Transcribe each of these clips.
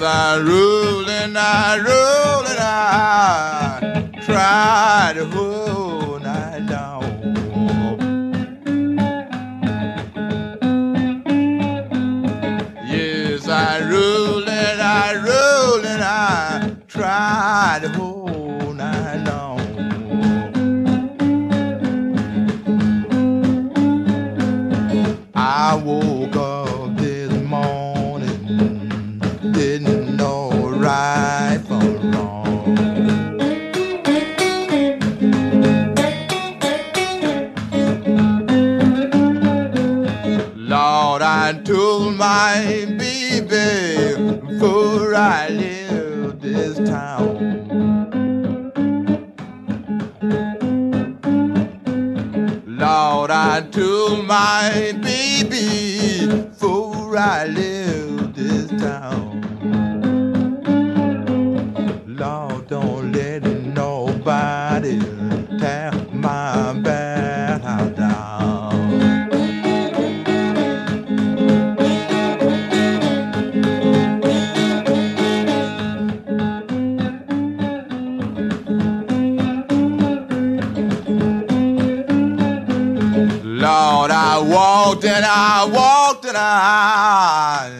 Yes, I roll and I roll and I try to hold my baby before I left I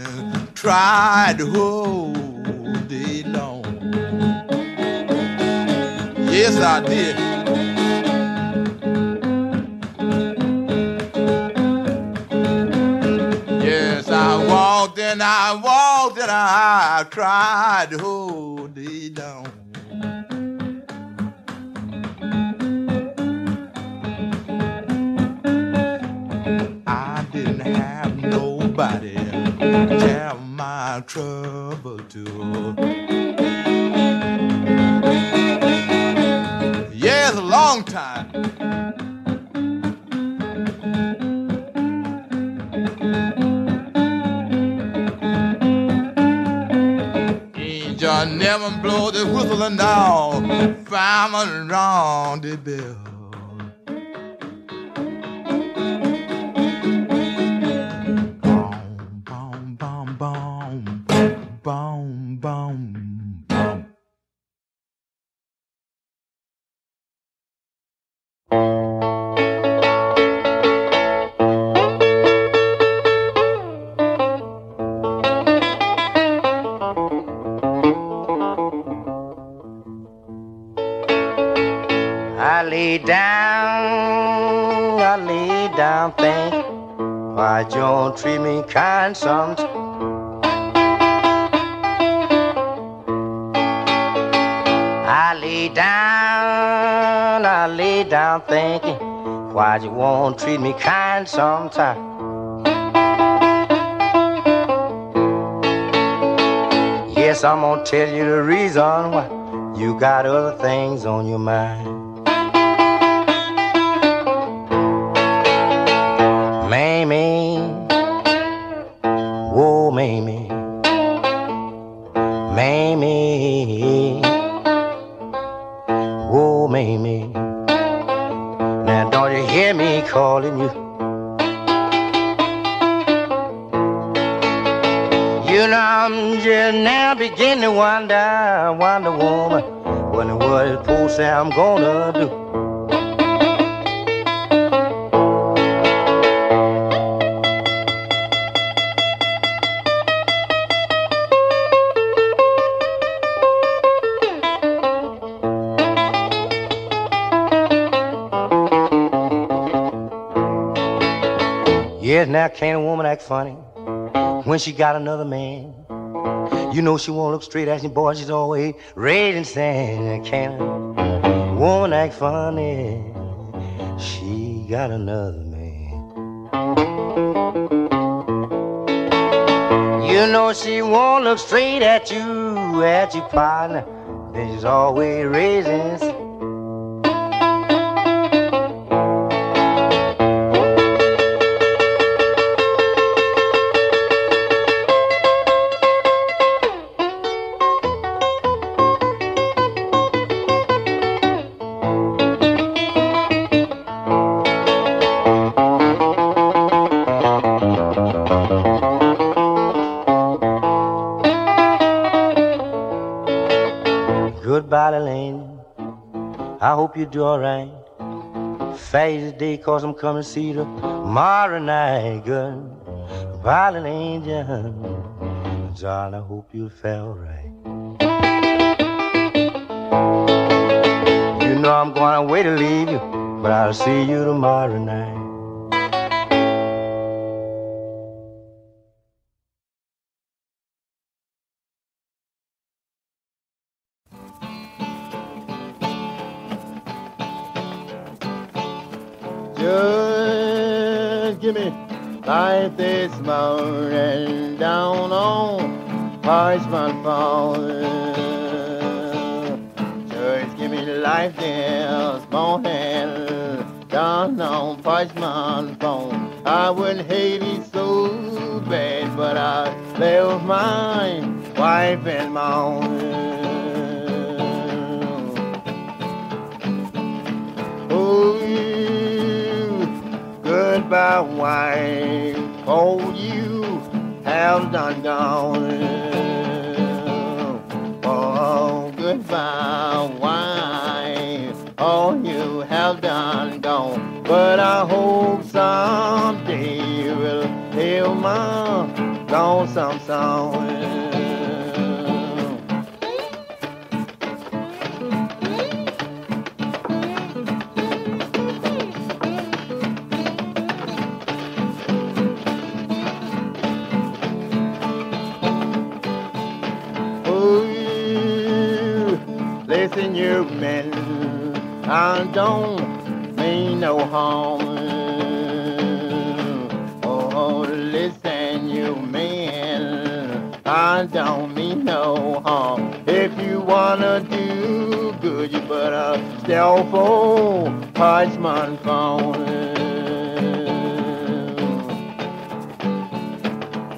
tried to hold it long. Yes, I did. Yes, I walked and I walked and I tried to hold it down. Tell my trouble to. Yes, a long time. Angel never blow the whistle and fireman around the I lay down, I lay down, think why you don't treat me kind sometimes. I lay down, Lay down thinking why you won't treat me kind sometimes. Yes, I'm gonna tell you the reason why you got other things on your mind. Mamie, whoa, Mamie, Mamie, calling you? You know I'm just now beginning to wonder, wonder woman, wonder what Sam gonna do. Now can't a woman act funny when she got another man? You know she won't look straight at you, boy. She's always raising sand. Can a woman act funny? She got another man. You know she won't look straight at you, at your partner. Then she's always raising. You do alright. Fast day cause I'm coming to see tomorrow night, girl. Violent angel. Darling, I hope you felt right. You know I'm going away to leave you, but I'll see you tomorrow night. This morning down on Parchman Farm. Just give me life this morning down on Parchman Farm. I would hate it so bad, but I left my wife and mom. Oh, you goodbye, wife. Oh, you have done gone. Oh, goodbye, wife. Oh, you have done gone. But I hope someday you will hear my lonesome song. Listen, I don't mean no harm. Oh, listen, you men, I don't mean no harm. If you wanna do good, you better stay for Parchman Farm.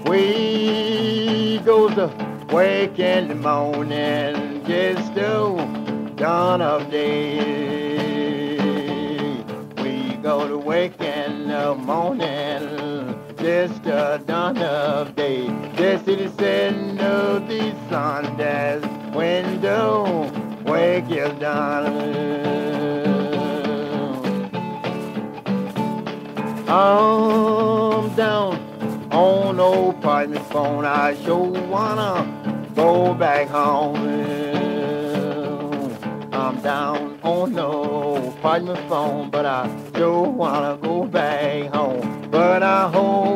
We goes to wake in the morning, just to dawn of day. We go to wake in the morning, just to dawn of day. The city sitting of the Sunday's window, wake you down. I'm down on old Parchman Farm. I sure wanna go back home. Down on no Parchman Farm, but I sure wanna go back home. But I hope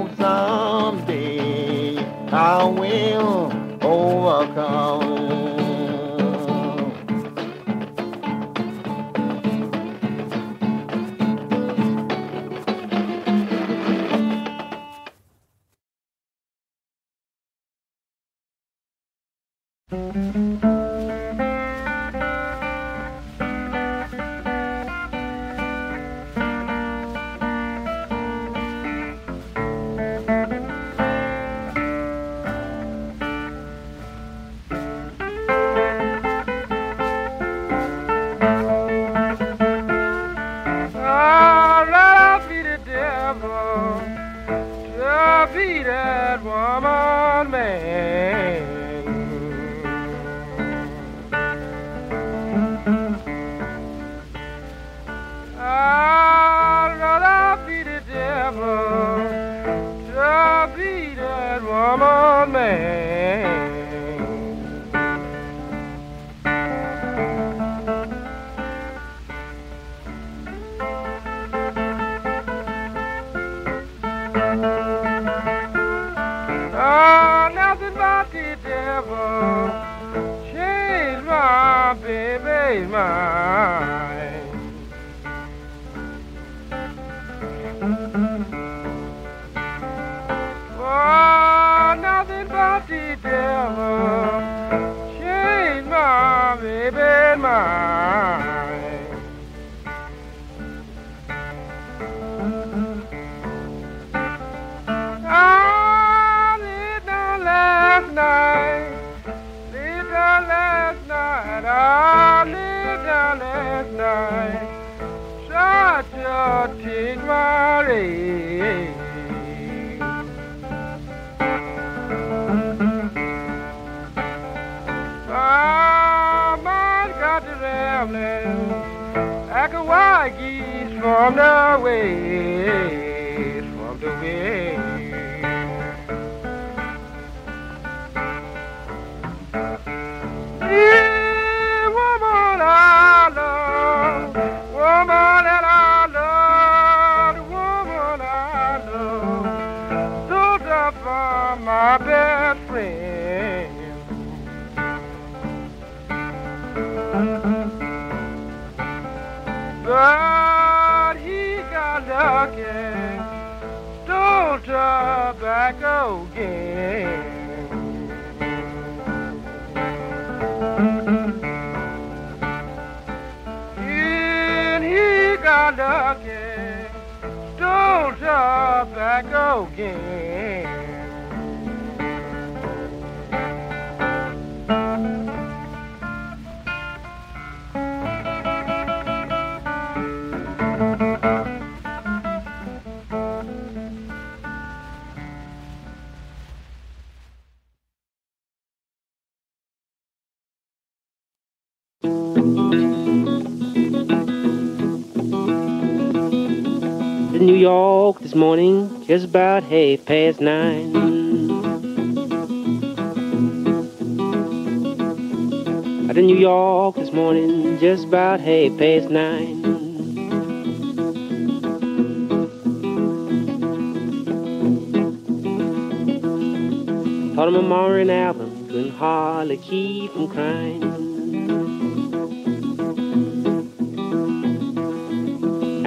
morning, just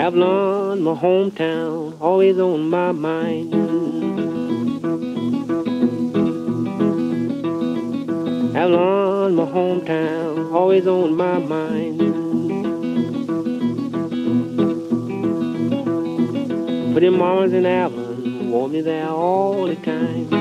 Avalon, my hometown, always on my mind. Avalon, my hometown, always on my mind. But in Mars and Avalon, want me there all the time.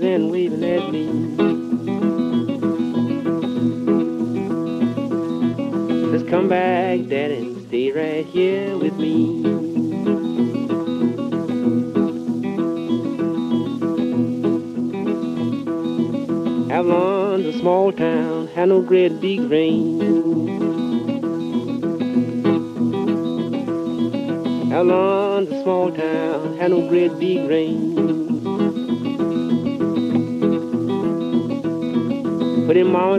Kisses and waving at me. Just come back, Daddy, and stay right here with me. Avalon's a small town, had no great big rain. Avalon's a small town, had no great big rain.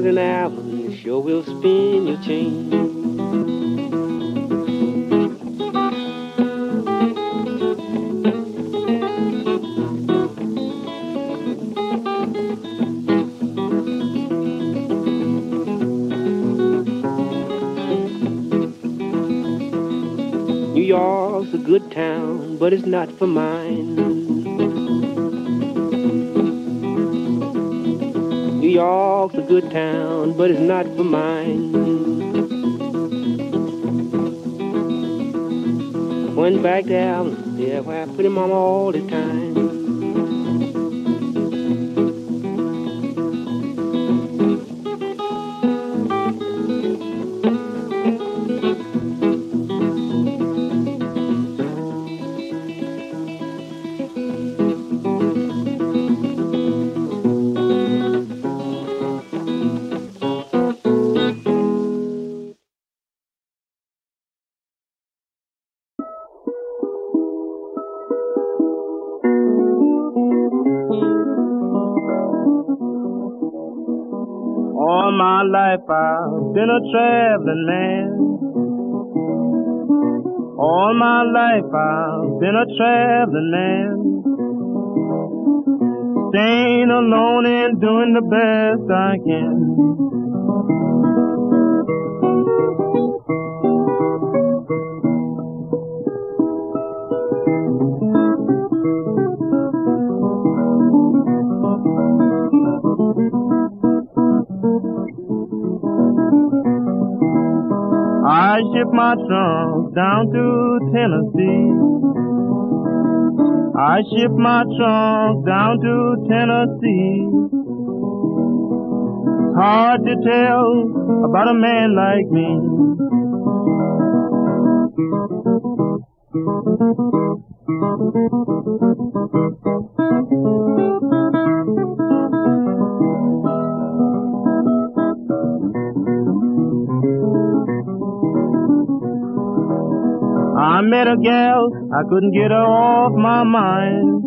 And Avalon, it sure will spin your chain. New York's a good town, but it's not for mine. Good town, but it's not for mine. Went back Allen, yeah, where I put him on all the time. A traveling man. Staying alone and doing the best I can. I shipped my trunk down to Tennessee. I shipped my trunk down to Tennessee. Hard to tell about a man like me. I met a gal, I couldn't get her off my mind.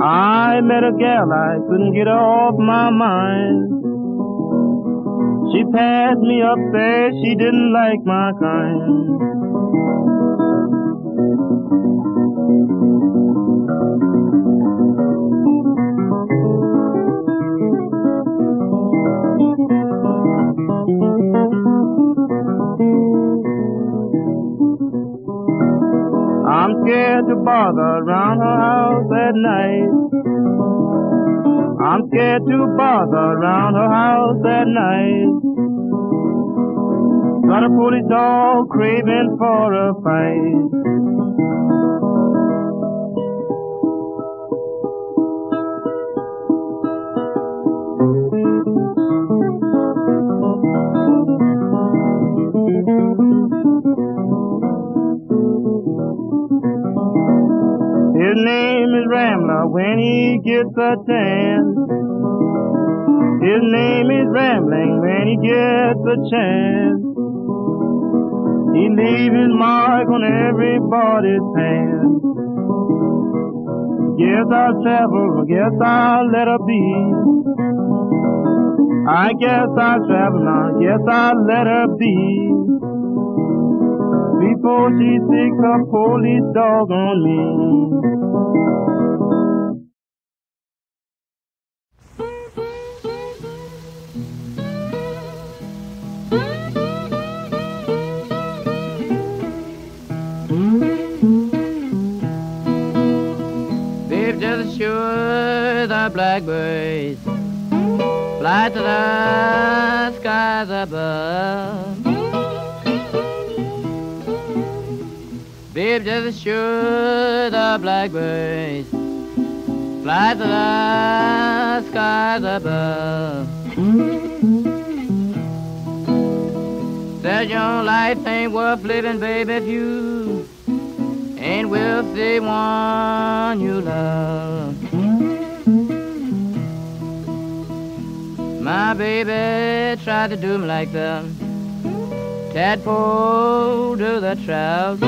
I met a gal, I couldn't get her off my mind. She passed me up there, she didn't like my kind. I'm scared to bother around her house at night. I'm scared to bother around her house at night. Got a police dog craving for a fight. He gets a chance. His name is Rambling when he gets a chance. He leaves his mark on everybody's hand. Guess I'll travel, guess I'll let her be. I guess I'll travel now, guess I'll let her be. Before she sticks her police dog on me. Blackbirds fly to the skies above. Babe, just sure the blackbirds fly to the skies above. Says your life ain't worth living, baby, if you ain't with the one you love. My baby tried to do me like the tadpole do the trout.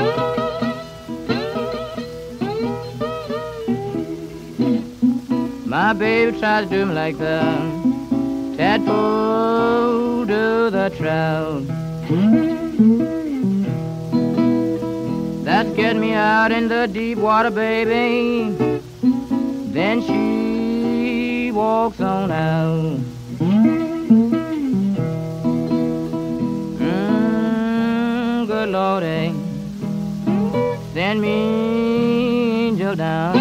My baby tried to do me like the tadpole do the trout. That's getting me out in the deep water, baby. Then she walks on out. Lordy, send me angel down.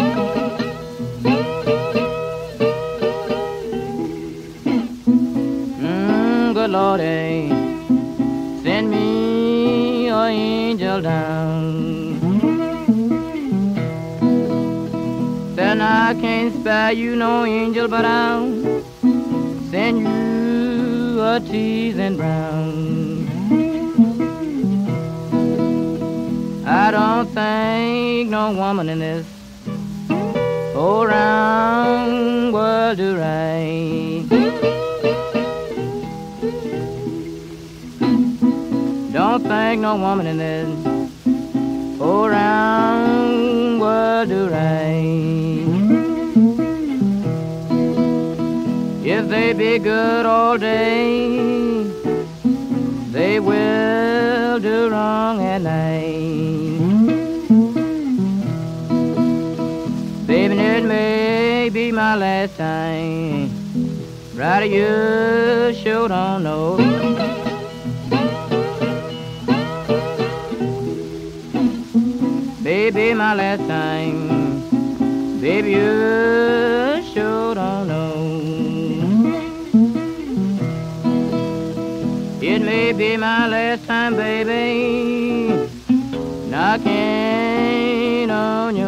Mm, good Lordy, send me your angel down. Then I can't spare you no angel, but I'll send you a teasing brown. I don't think no woman in this whole round world do right. Don't think no woman in this whole round world do right. If they be good all day, they will do wrong at night. Baby, it may be my last time. Rather you sure don't know. Baby, my last time. Baby, you sure don't know. Be my last time, baby, knocking on your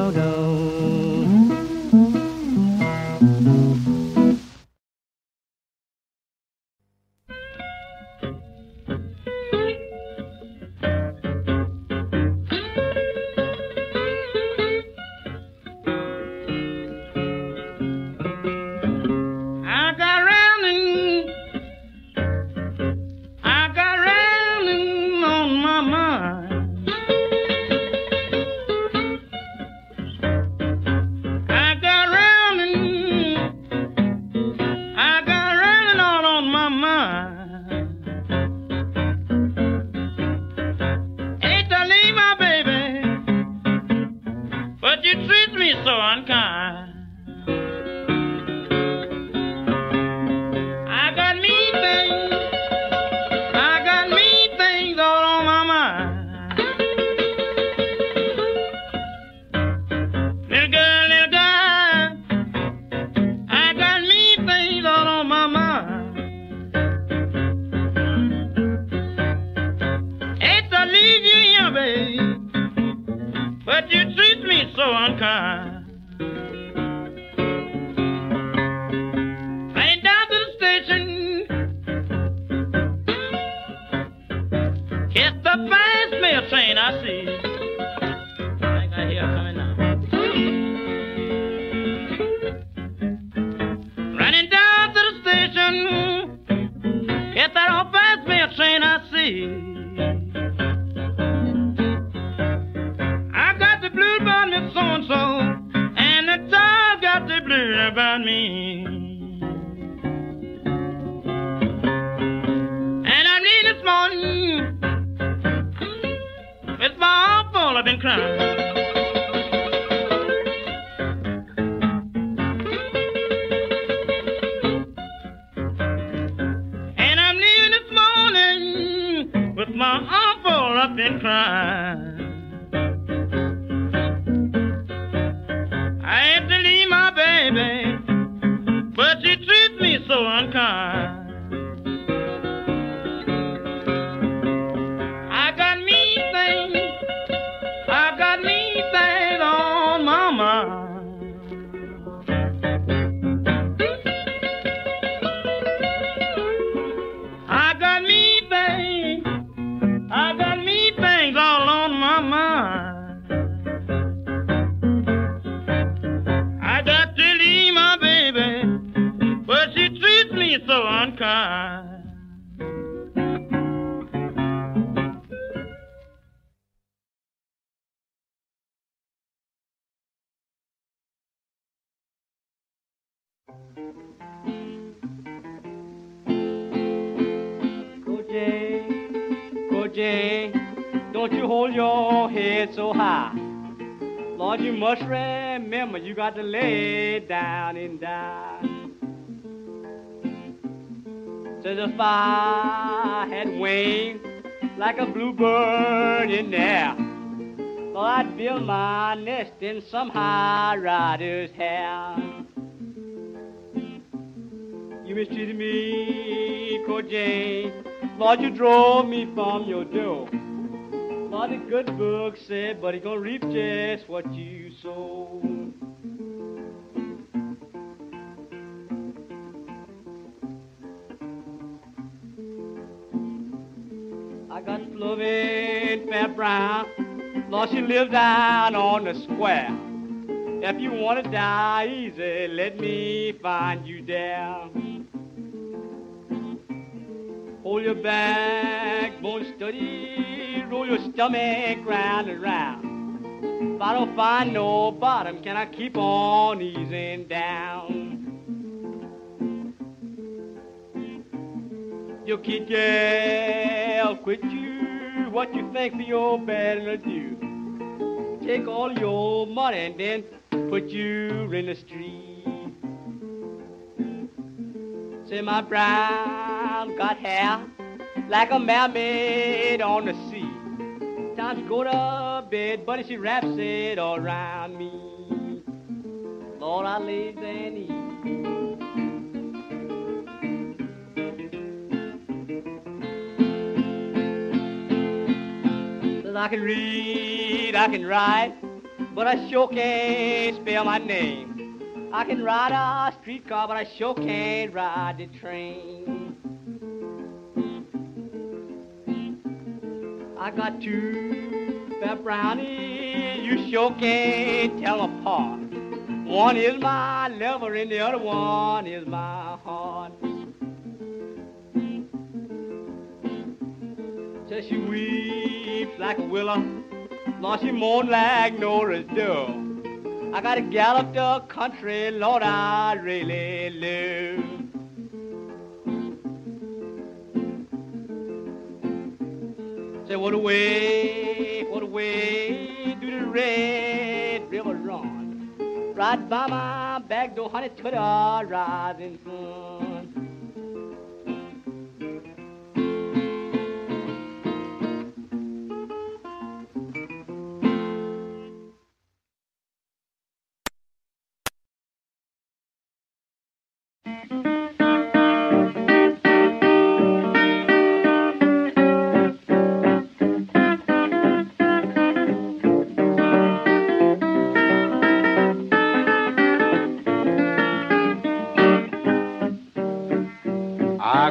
to lay down and die. Says if I had wings like a bluebird in there, thought I'd build my nest in some high rider's hair. You mistreated me, Coach Jane. Lord, you drove me from your door. Lord, the good book said, but he gonna reap just what you sow. Got loving Fair Brown. Lord, she lives down on the square. If you wanna die easy, let me find you there. Hold your backbone steady, roll your stomach round and round. If I don't find no bottom, can I keep on easing down? Your girl quit you, what you think for your bad to do? Take all your money and then put you in the street. Say my brown got hair like a mermaid on the sea. Times she go to bed, buddy, she wraps it all around me. Lord, I live and eat. I can read, I can write, but I sure can't spell my name. I can ride a streetcar, but I sure can't ride the train. I got two fat brownies, you sure can't tell apart. One is my liver and the other one is my heart. So she weeps like a willow, Lord, she moan like Nora's dove. I gotta gallop the country, Lord, I really live. Say, what a way, what a way, do the red river run? Right by my back door, honey, to the rising sun.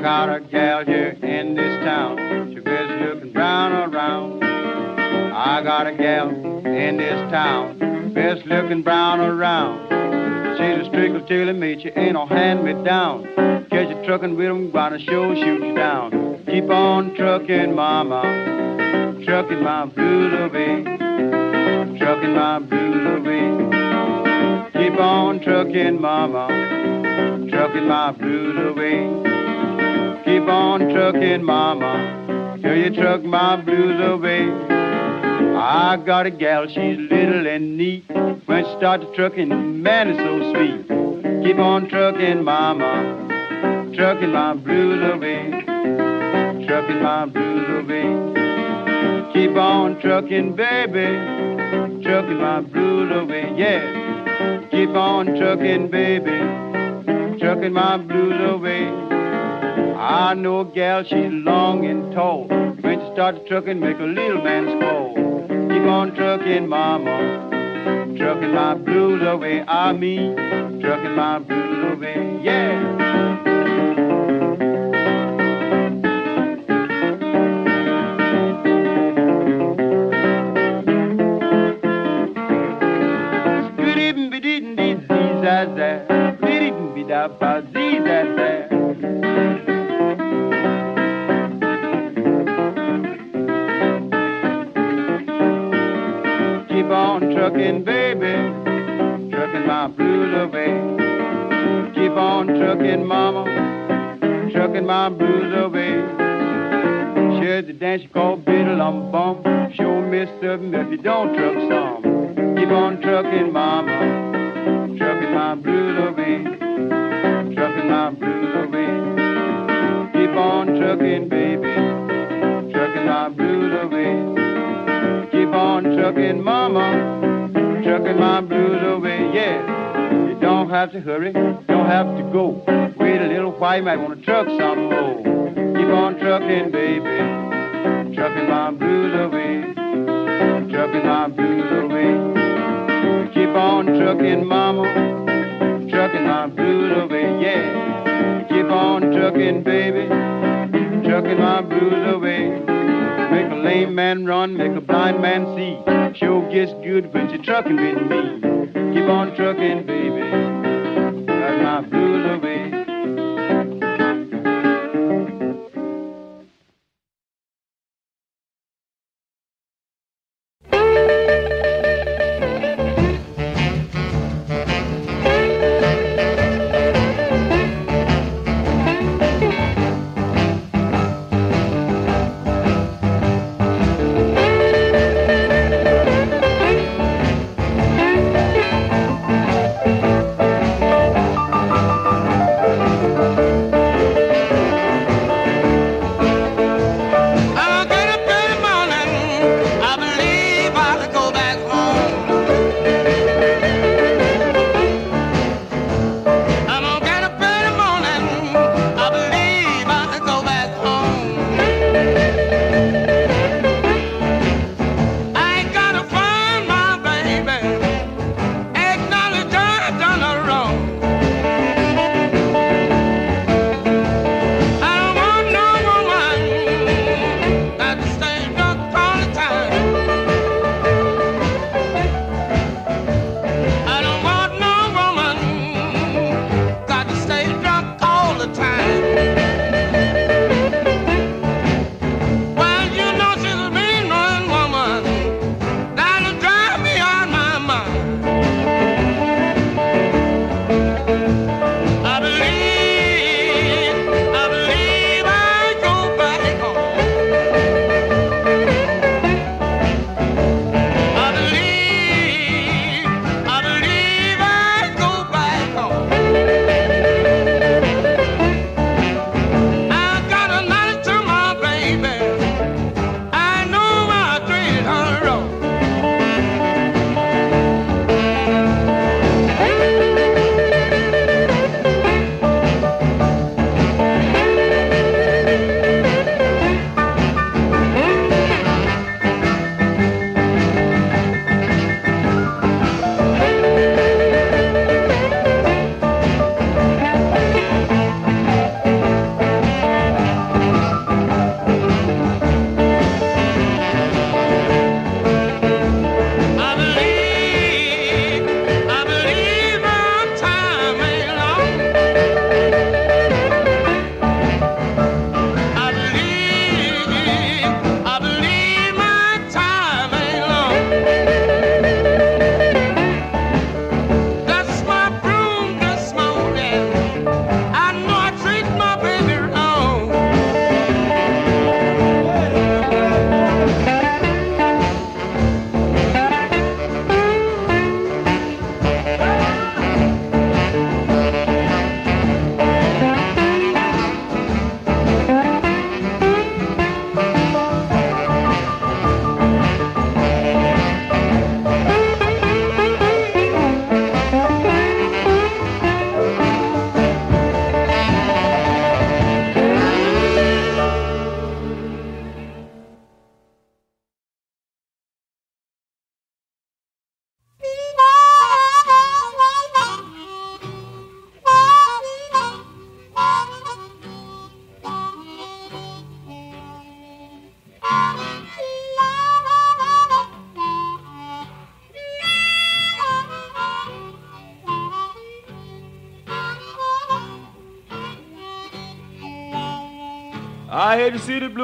Got a gal here in this town. She best looking brown around. I got a gal in this town. Best looking brown around. She's a strickle till it meet you. Ain't no hand me down. Catch you trucking with 'em, gonna show shoot you down. Keep on trucking, mama. truckin' my blues away. truckin' my blues away. Keep on trucking, mama. truckin' my blues away. Keep on trucking, mama, till you truck my blues away. I got a gal, she's little and neat. When she starts trucking, man, it's so sweet. Keep on trucking, mama, trucking my blues away. Trucking my blues away. Keep on trucking, baby, trucking my blues away, yeah. Keep on trucking, baby, trucking my blues away. I know a gal, she's long and tall. When she starts trucking, make a little man squall. Keep on trucking, mama, trucking my blues away. Ah, I mean, trucking my blues away, yeah. Trucking, baby, trucking my blues away. Keep on trucking, mama, trucking my blues away. Shares the dance you call Biddle um bum. Show me something if you don't truck some. Keep on trucking, mama, trucking my blues away. Trucking my blues away. Keep on trucking, baby, trucking my blues away. Keep on trucking, mama, trucking my blues away, yeah. You don't have to hurry, don't have to go. Wait a little while, you might want to truck some more. Keep on trucking, baby, trucking my blues away, trucking my blues away. Keep on trucking, mama, trucking my blues away, yeah. Keep on trucking, baby, trucking my blues away. Make a lame man run, make a blind man see. Sure gets good when you're trucking with me. Keep on trucking, baby.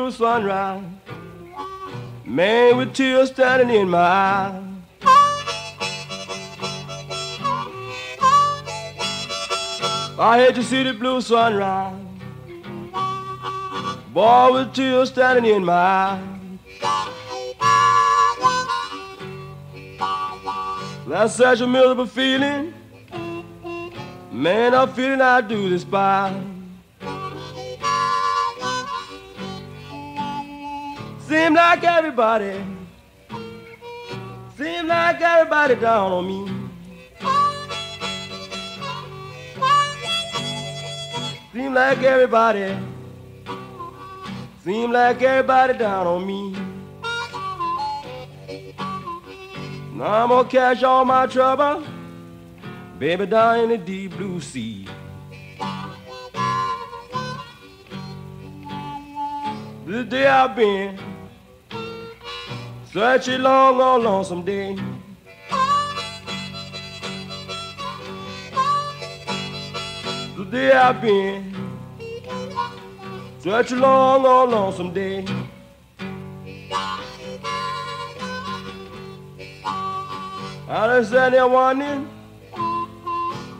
Blue sunrise. Man with tears standing in my eyes. I hate to see the blue sunrise. Boy with tears standing in my eyes. That's such a miserable feeling. Man, I'm feeling I do despise. Seem like everybody, seem like everybody down on me. Seem like everybody, seem like everybody down on me. Now I'm gonna catch all my trouble, baby, down in the deep blue sea. This day I've been such a long, long, lonesome day. The day I've been such a long, long, lonesome day. I done sat there wondering,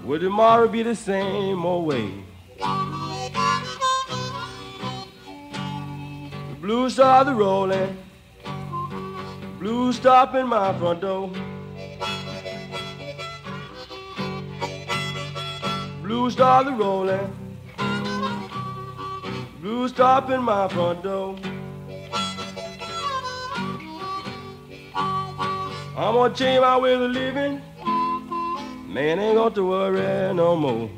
will tomorrow be the same old way? The blues started rolling, blues stopping my front door. Blues started rolling, blues stopping my front door. I'm gonna change my way of living. Man ain't got to worry no more.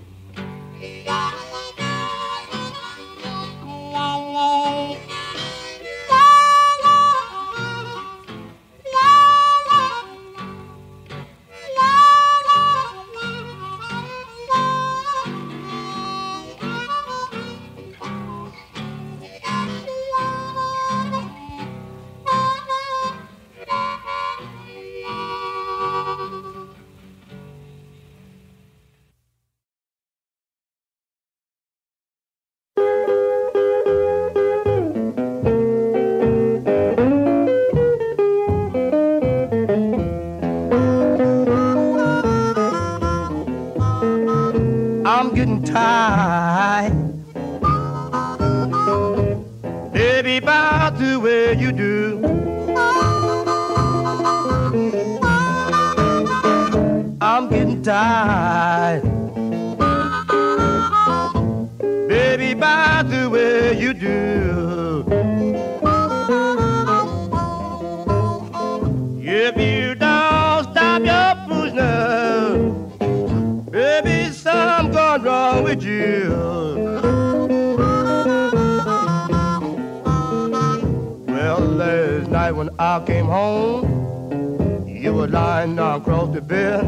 I came home, you were lying across the bed.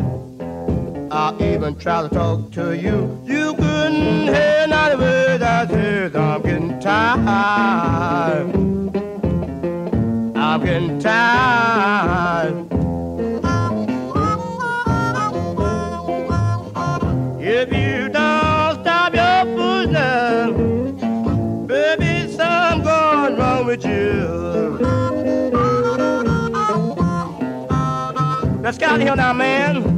I even tried to talk to you. You couldn't hear not a word I said. I'm getting tired. I'm getting tired. Let's get out of here now, man.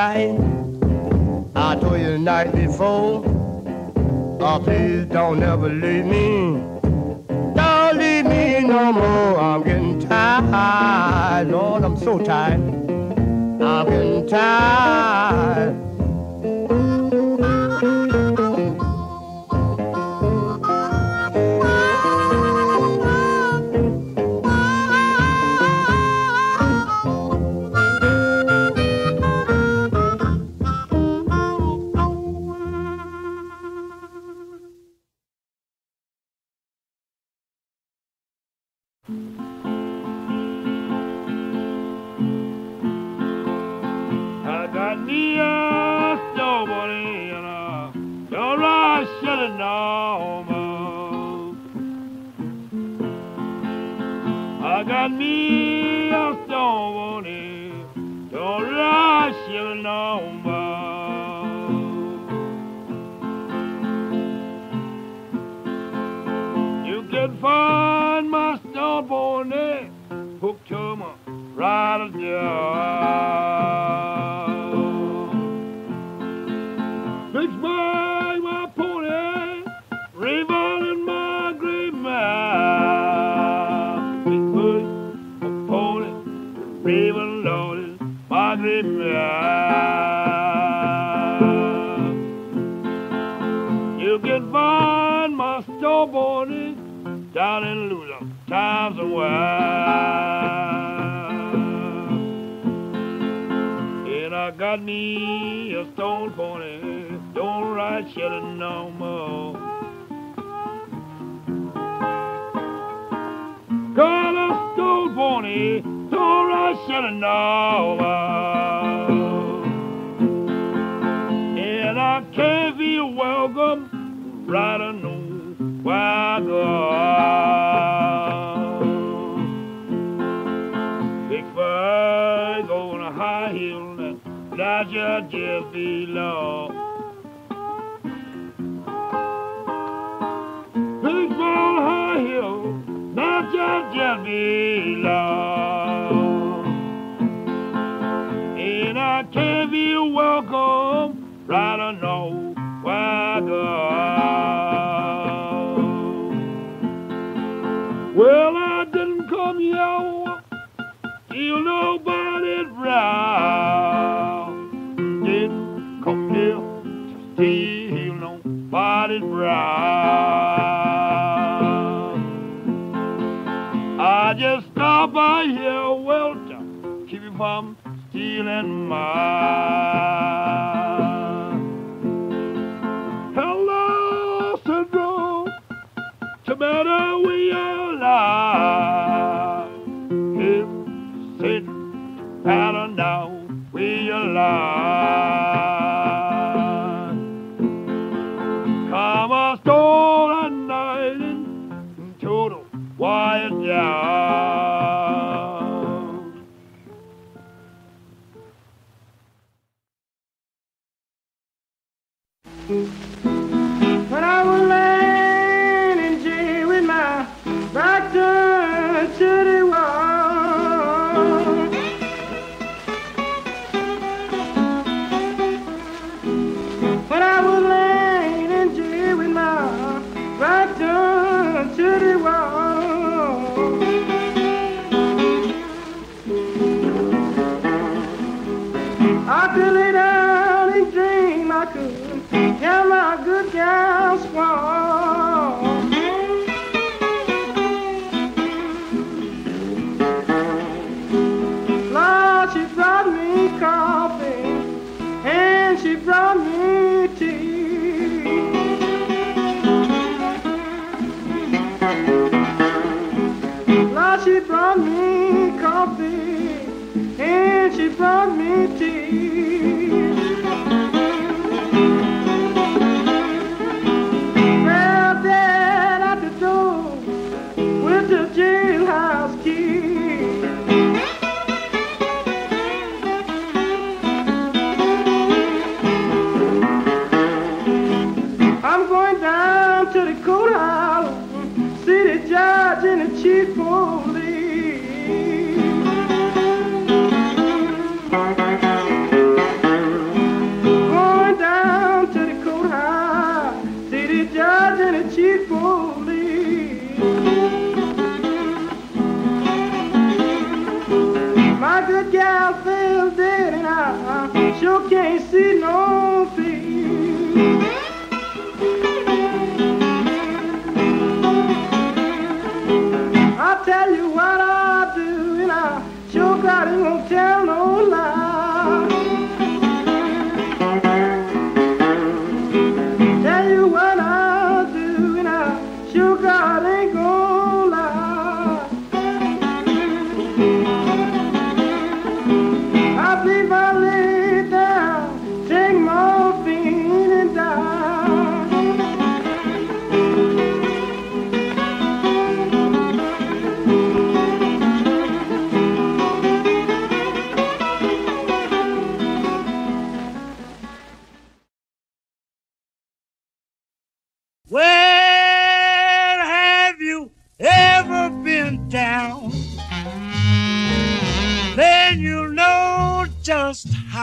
I told you the night before. Oh, please don't ever leave me. Don't leave me no more. I'm getting tired. Lord, I'm so tired. I'm getting tired. wagon. Big wagon on a high hill that Roger jiffy below and my.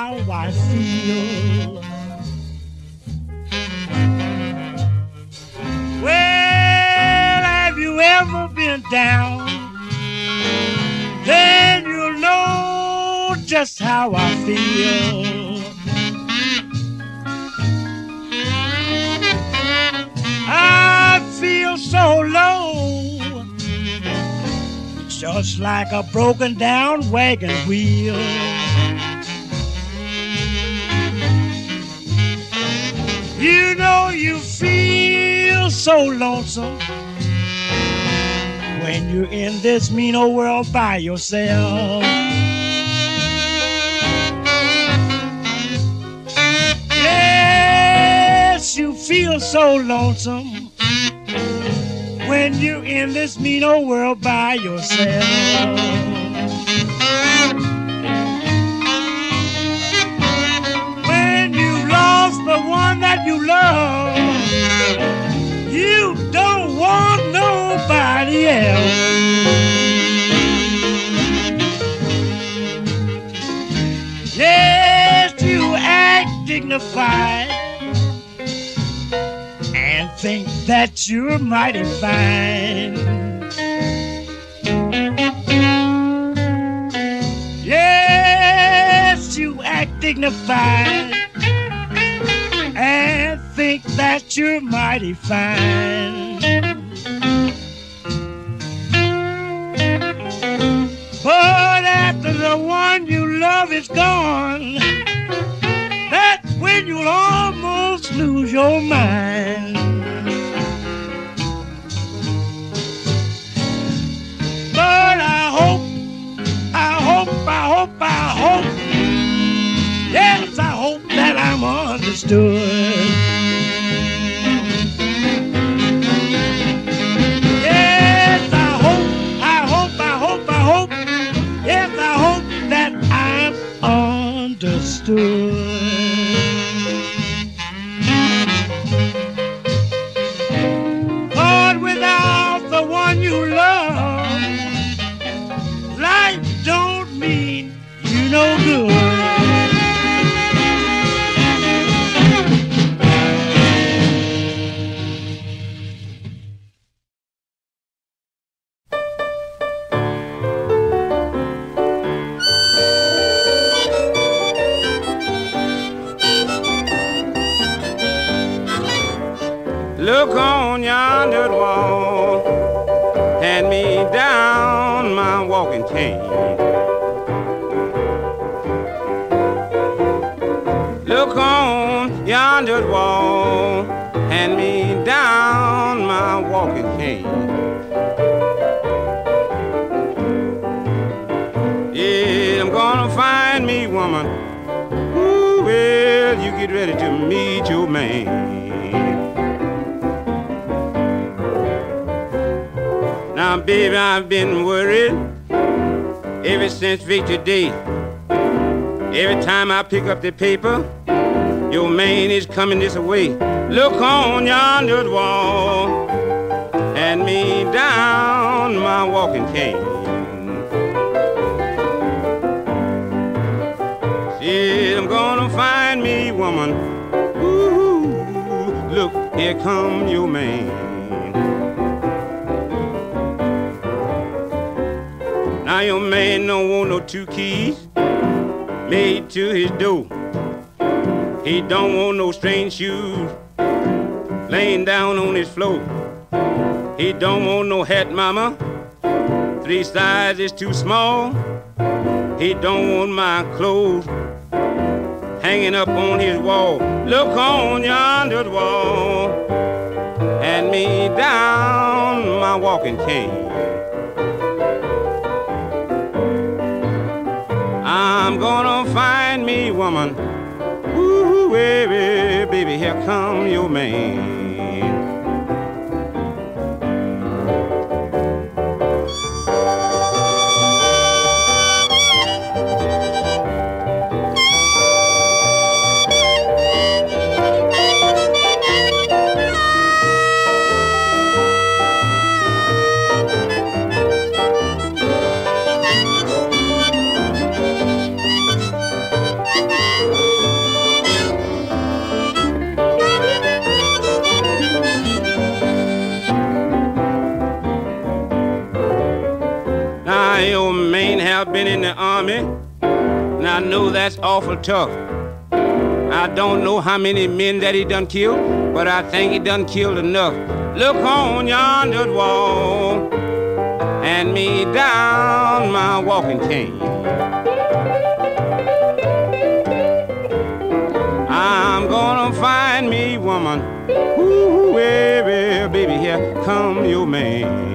How I feel. Well, have you ever been down? Then you'll know just how I feel. I feel so low, just like a broken down wagon wheel. You know you feel so lonesome when you're in this mean old world by yourself. Yes, you feel so lonesome when you're in this mean old world by yourself. Lost the one that you love, you don't want nobody else. Yes, you act dignified and think that you're mighty fine. Yes, you act dignified and think that you're mighty fine. But after the one you love is gone, that's when you'll almost lose your mind. But I hope, I hope, I hope, I hope, yes, I hope I'm understood. Yes, I hope, I hope, I hope, I hope, yes, I hope that I'm understood. But without the one you love, on wall, hand me down my walking cane. Yeah, I'm gonna find me woman. Ooh, well, you get ready to meet your man. Now, baby, I've been worried ever since Victory Day. Every time I pick up the paper, your man is coming this way. Look on yonder wall, and me down my walking cane. Said I'm gonna find me woman. Ooh, look, here come your man. Now your man don't want no two keys made to his door. He don't want no strange shoes laying down on his floor. He don't want no hat, mama. Three sizes too small. He don't want my clothes hanging up on his wall. Look on yonder wall and me down my walking cane. I'm gonna find me woman. Baby, baby, here come your man. I know that's awful tough. I don't know how many men that he done killed, but I think he done killed enough. Look on yonder wall, and me down my walking cane. I'm gonna find me woman, ooh, baby, baby, here come your man.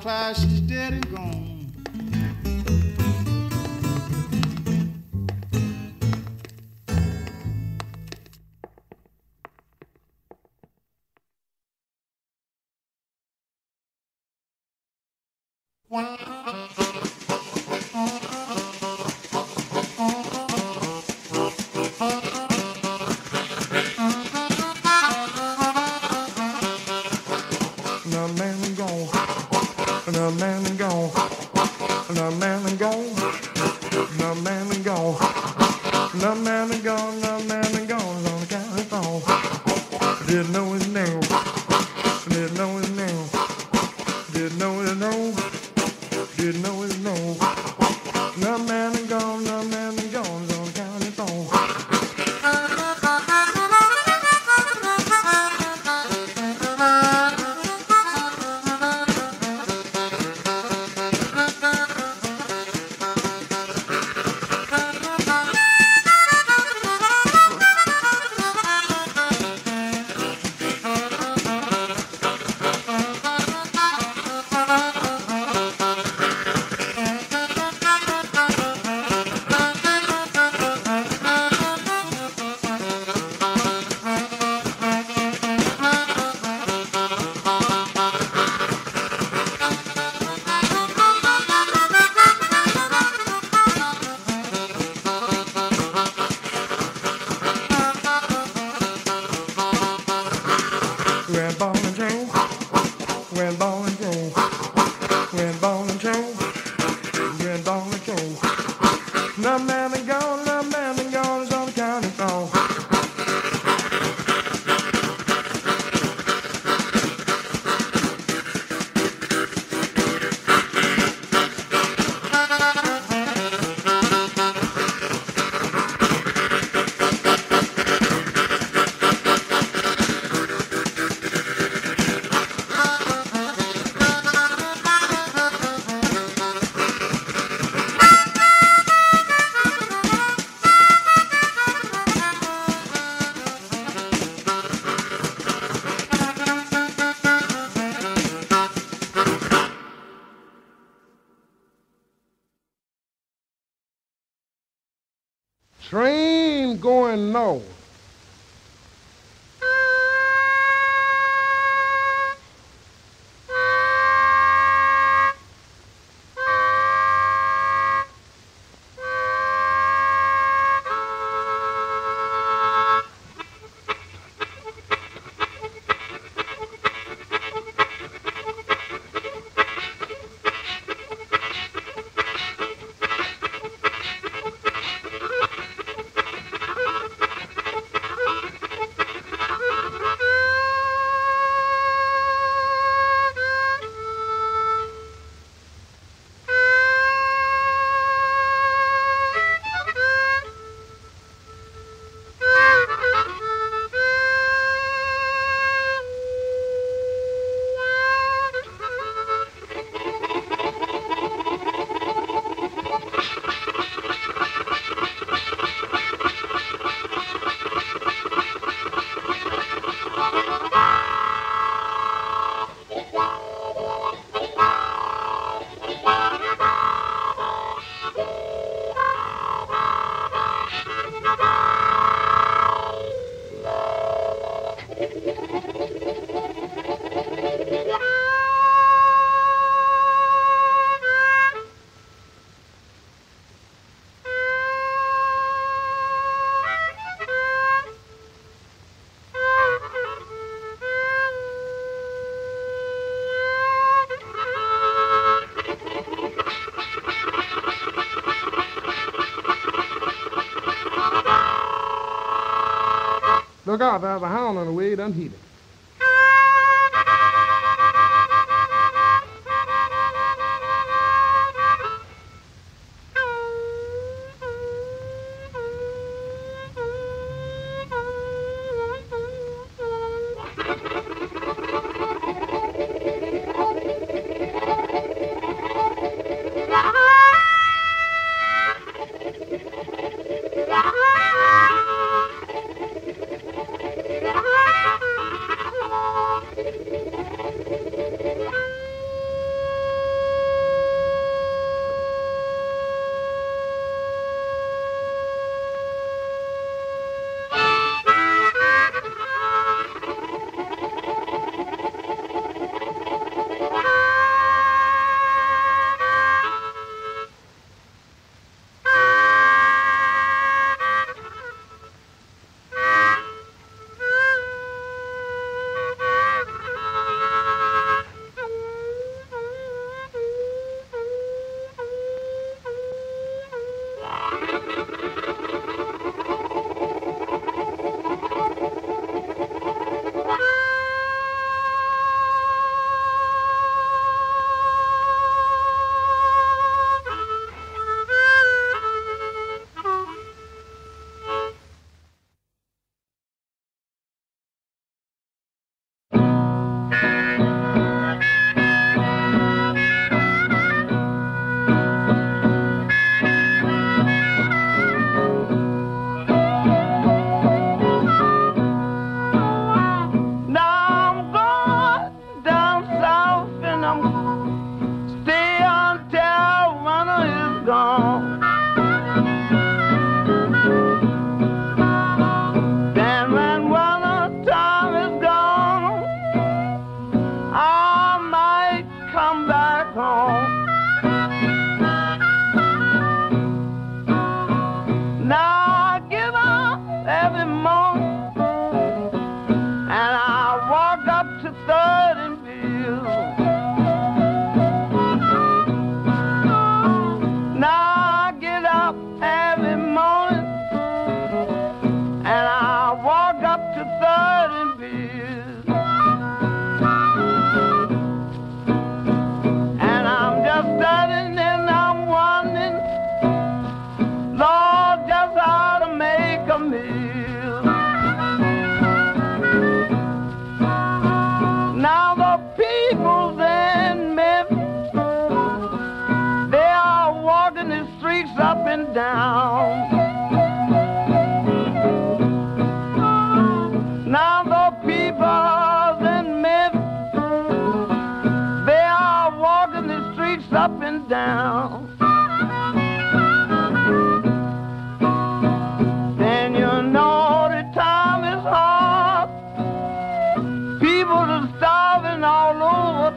Class, she's dead and gone. God, there's a hound on the way, done hit it.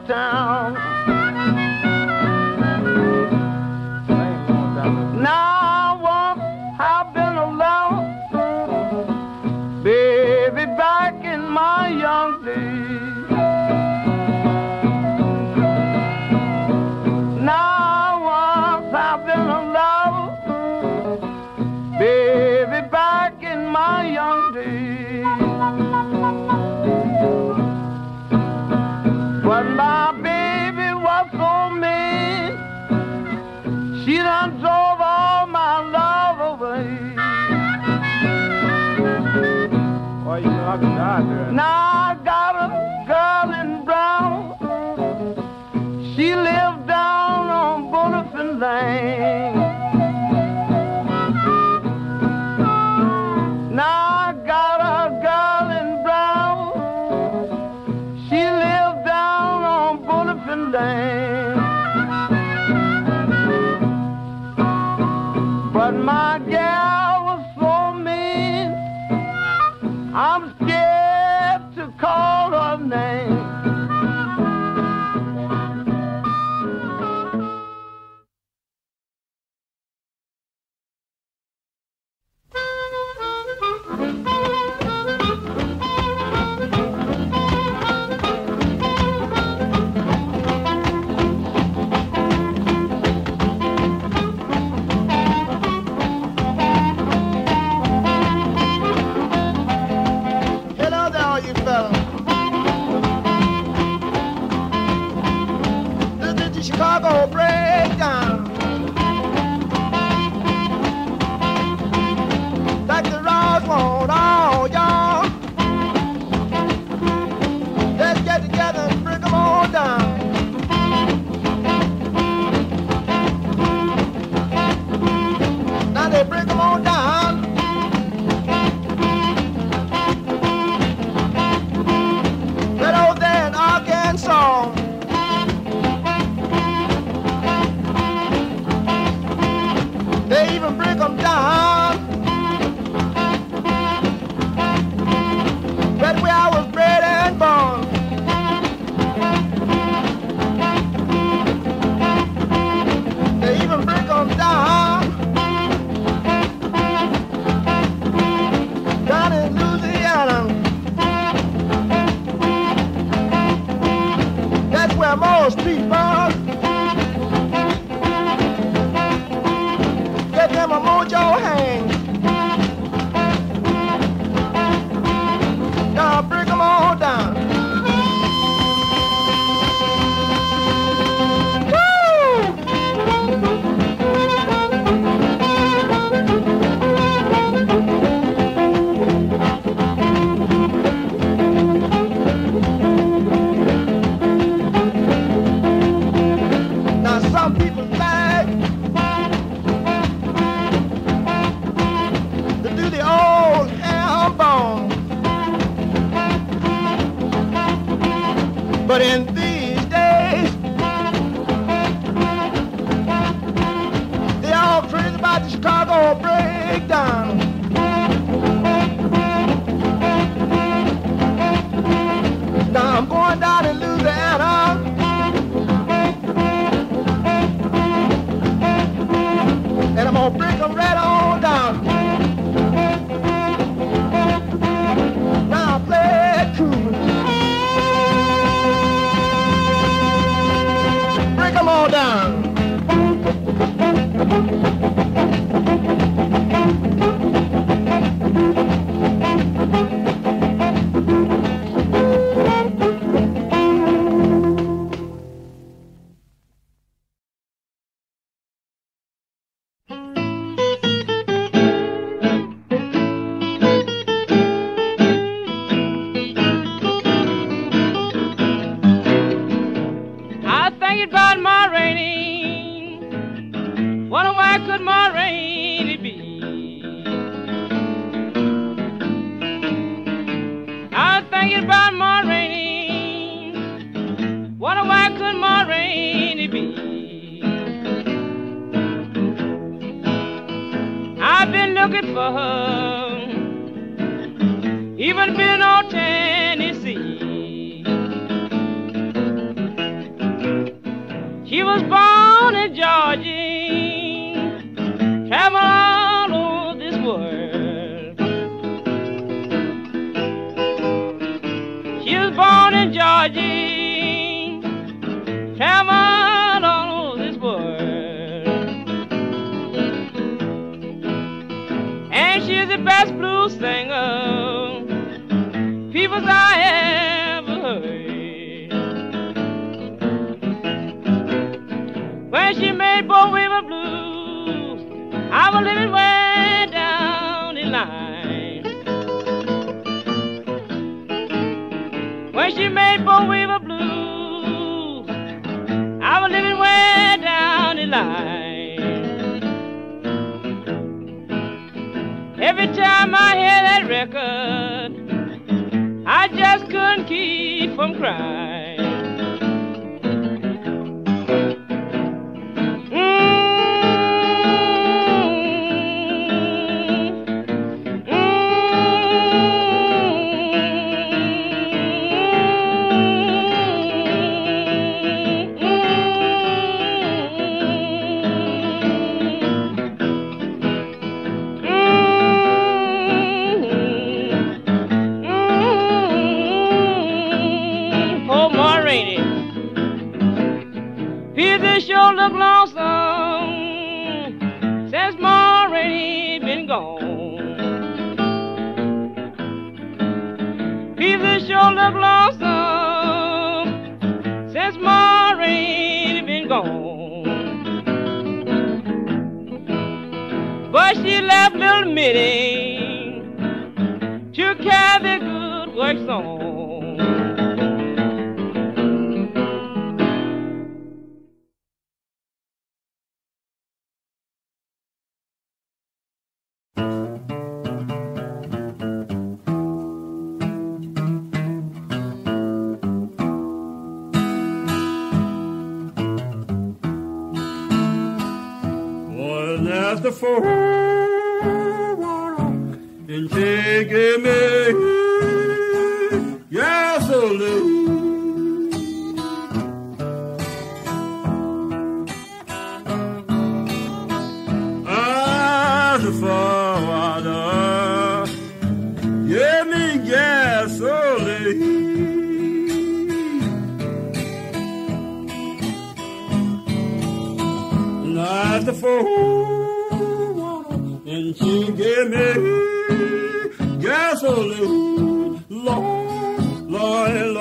town.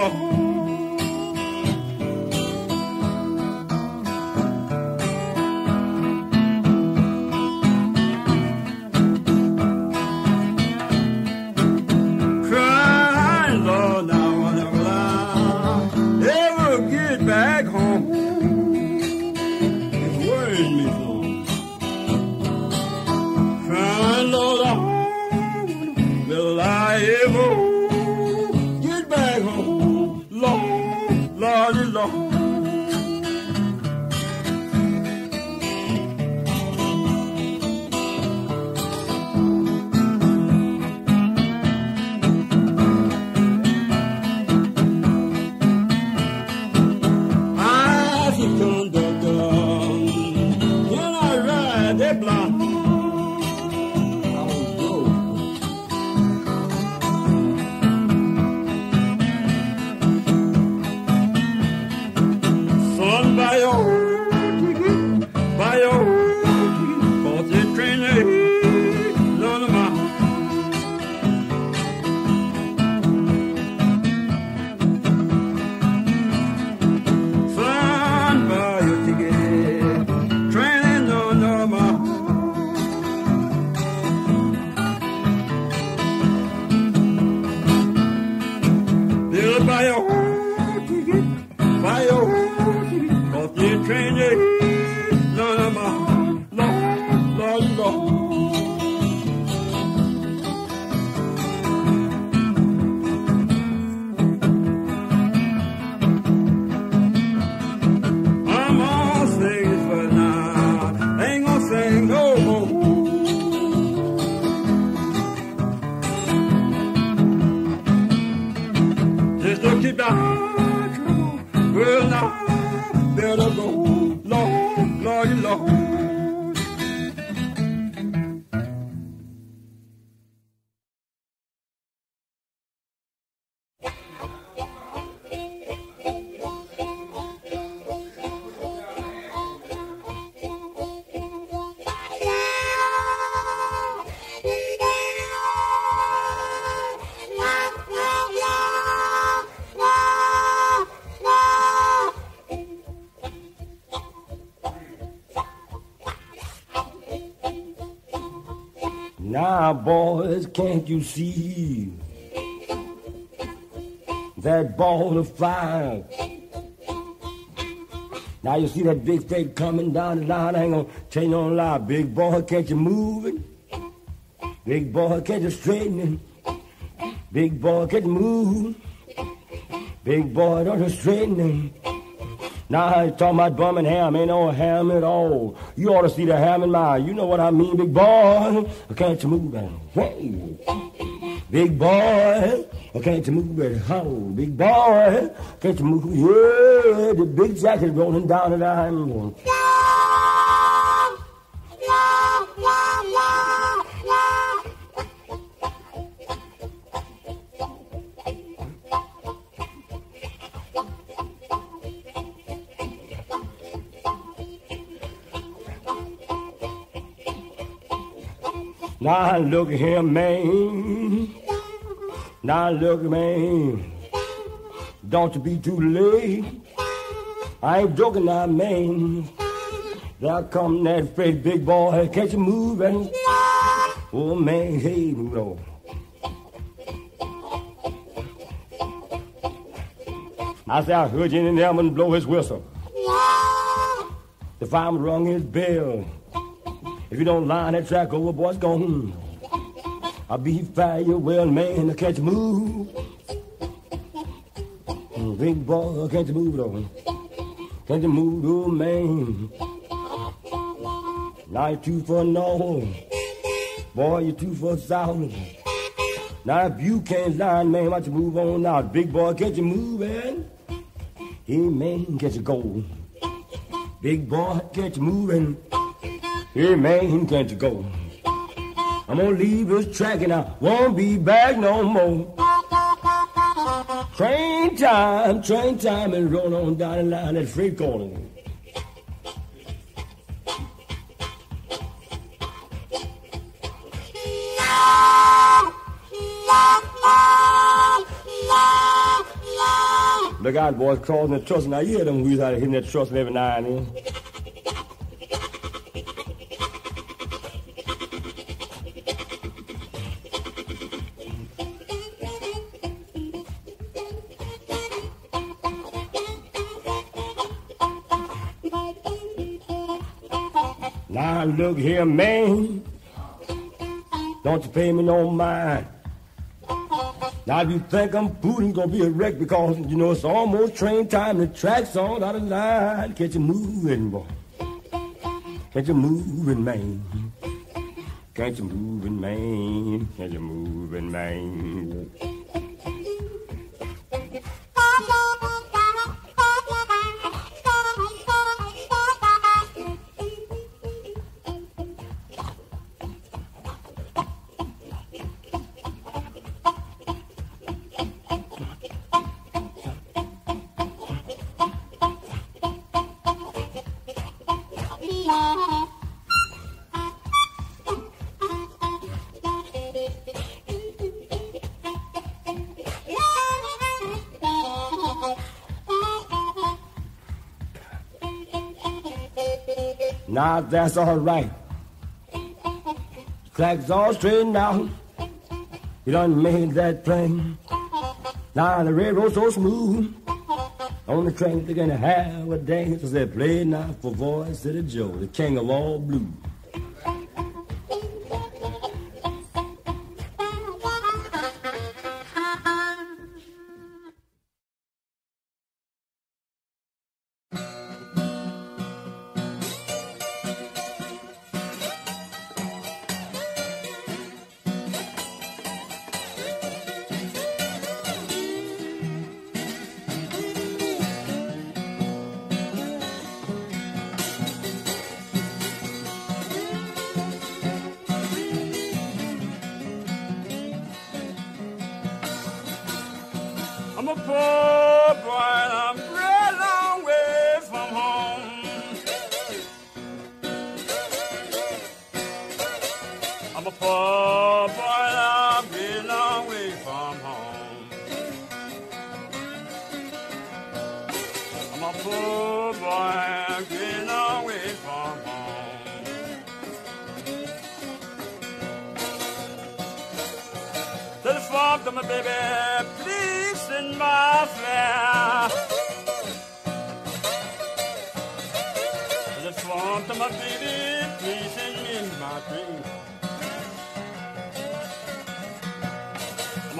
Lord, boys, can't you see that ball of fire? Now you see that big freight coming down the line. I ain't gonna tell you no lie. Big boy, can't you move it? Big boy, can't you straighten it? Big boy, can't you move? Big boy, don't you straighten? Now I talking about Birmingham, ain't no ham at all. You ought to see the ham in my, you know what I mean, big boy. I can't you move that? Hey, big boy. I can't you move that? How, big boy? Can't you move? Yeah, the big jacket rolling down the line. Now look at him, man. Now look, man. Don't you be too late. I ain't joking now, man. Now come that freight big boy, catch you moving. Oh man, hey, know. I said I heard Jenny Nelman blow his whistle. The fireman rung his bell. If you don't line that track over, boys, go home. I'll be fire well man to catch a move. Mm, Big boy, can't you move though? Can't move, oh man? Now you're too for north. Boy, you're too for south. Now if you can't line, man, why don't you move on now? Big boy, can't you move, man? Hey, man, can't you go? Big boy, can't you move, and Hey, man, can't you go? I'm gonna leave this track and I won't be back no more. Train time, train time, and roll on down the line at freight corner. Look out, boys, crossing the truss. Now, you hear them wheels out hitting that truss every now and then. Look here, man. Don't you pay me no mind. Now, if you think I'm booting, gonna be a wreck because, you know, it's almost train time. The track's all out of line. Can't you moving, boy? Can't you moving, man? Can't you moving, man? Can't you moving, man? That's all right. Tracks all straightened out. You done made that thing. Now the railroad's so smooth. On the train they're gonna have a dance they play now for Voice of the Joe, the king of all blues.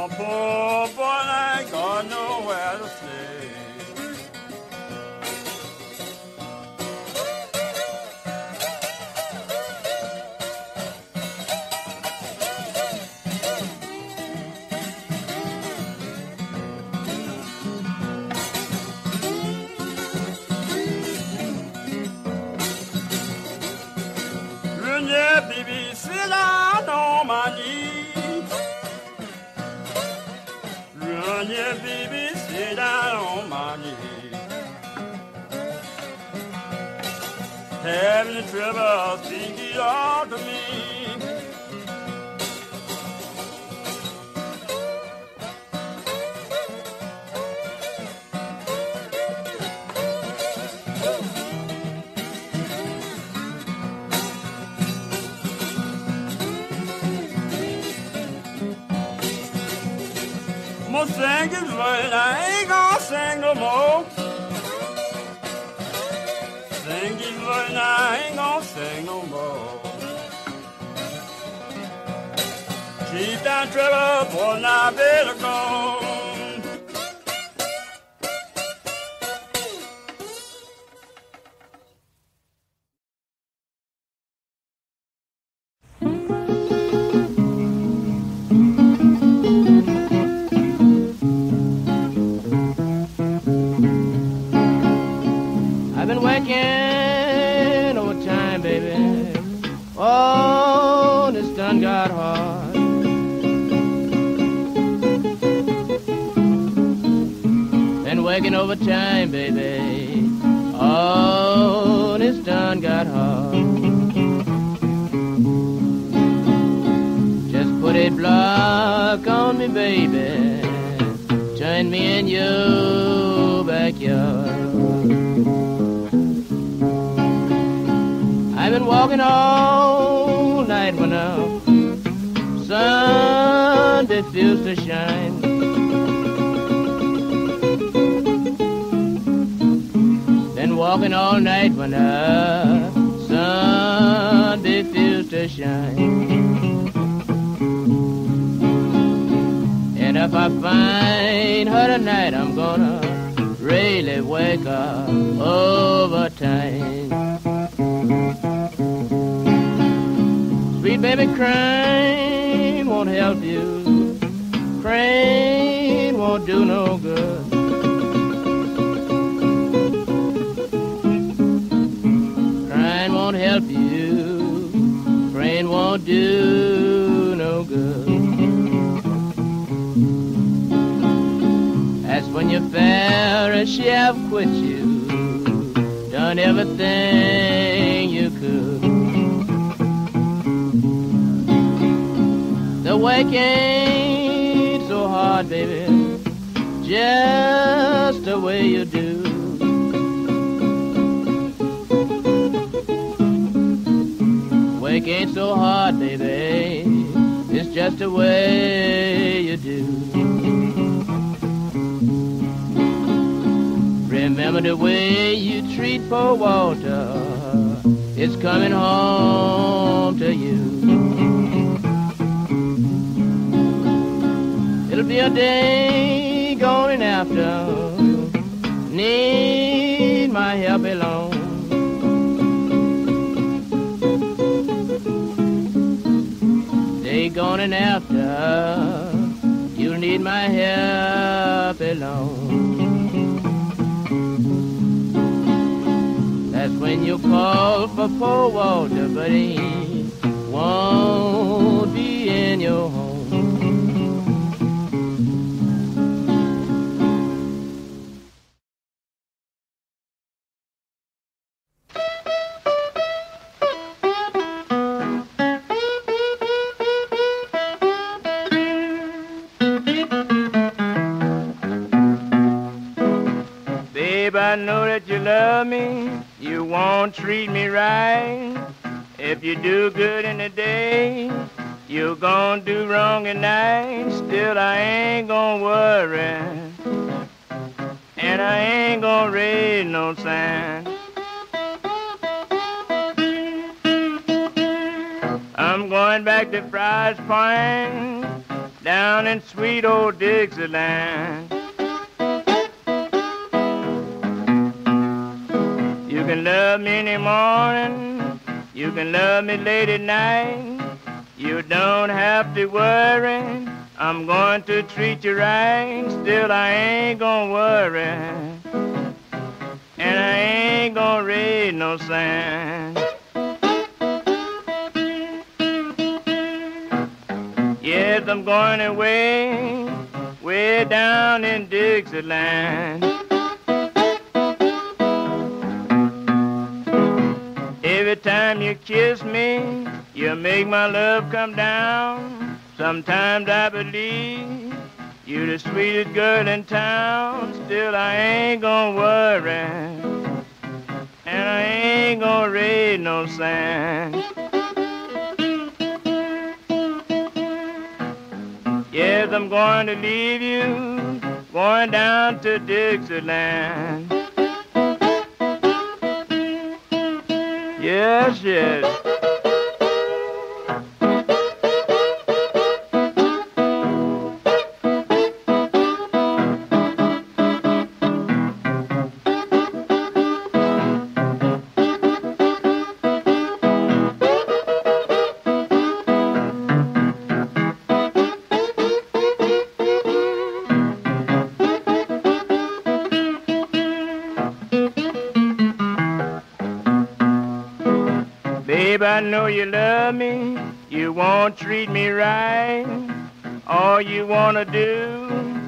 Poor boy, I got nowhere to stay. Sing this verse. I ain't gonna sing no more. Sing this verse. I ain't gonna sing no more. Keep that trouble, boy, now You'll my help alone. That's when you call for poor Walter, but he won't be in your home. If you do good in the day, you're gonna do wrong at night. Still, I ain't gonna worry. And I ain't gonna raise no sign. I'm going back to Friars Point, down in sweet old Dixieland. You can love me in the morning, you can love me late at night. You don't have to worry, I'm going to treat you right. Still, I ain't gonna worry, and I ain't gonna raise no sign. Yes, I'm going away, way down in Dixieland. time you kiss me, you make my love come down. Sometimes I believe you're the sweetest girl in town. Still, I ain't gonna worry, and I ain't gonna raise no sign. Yes, I'm going to leave you, going down to Dixieland. Yes, yes. you love me, you won't treat me right. All you wanna do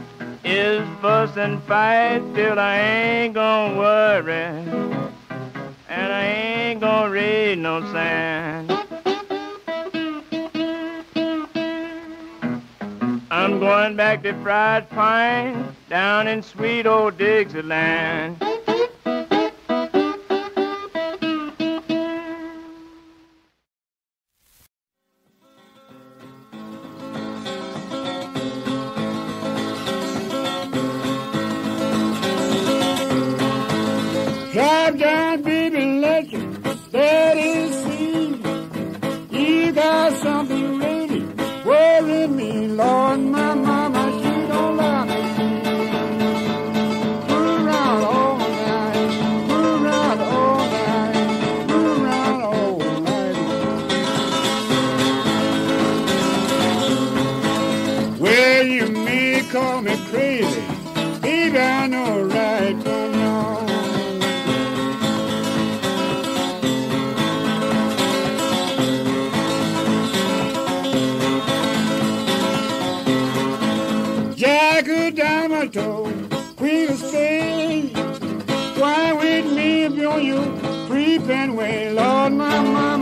is fuss and fight till I ain't gonna worry. And I ain't gonna read no sign. I'm going back to Fried Pine down in sweet old Dixieland. Queen of Spain. Why would me you're you, creep way, Lord, my mind.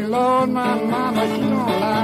Lord, my mama, she don't lie.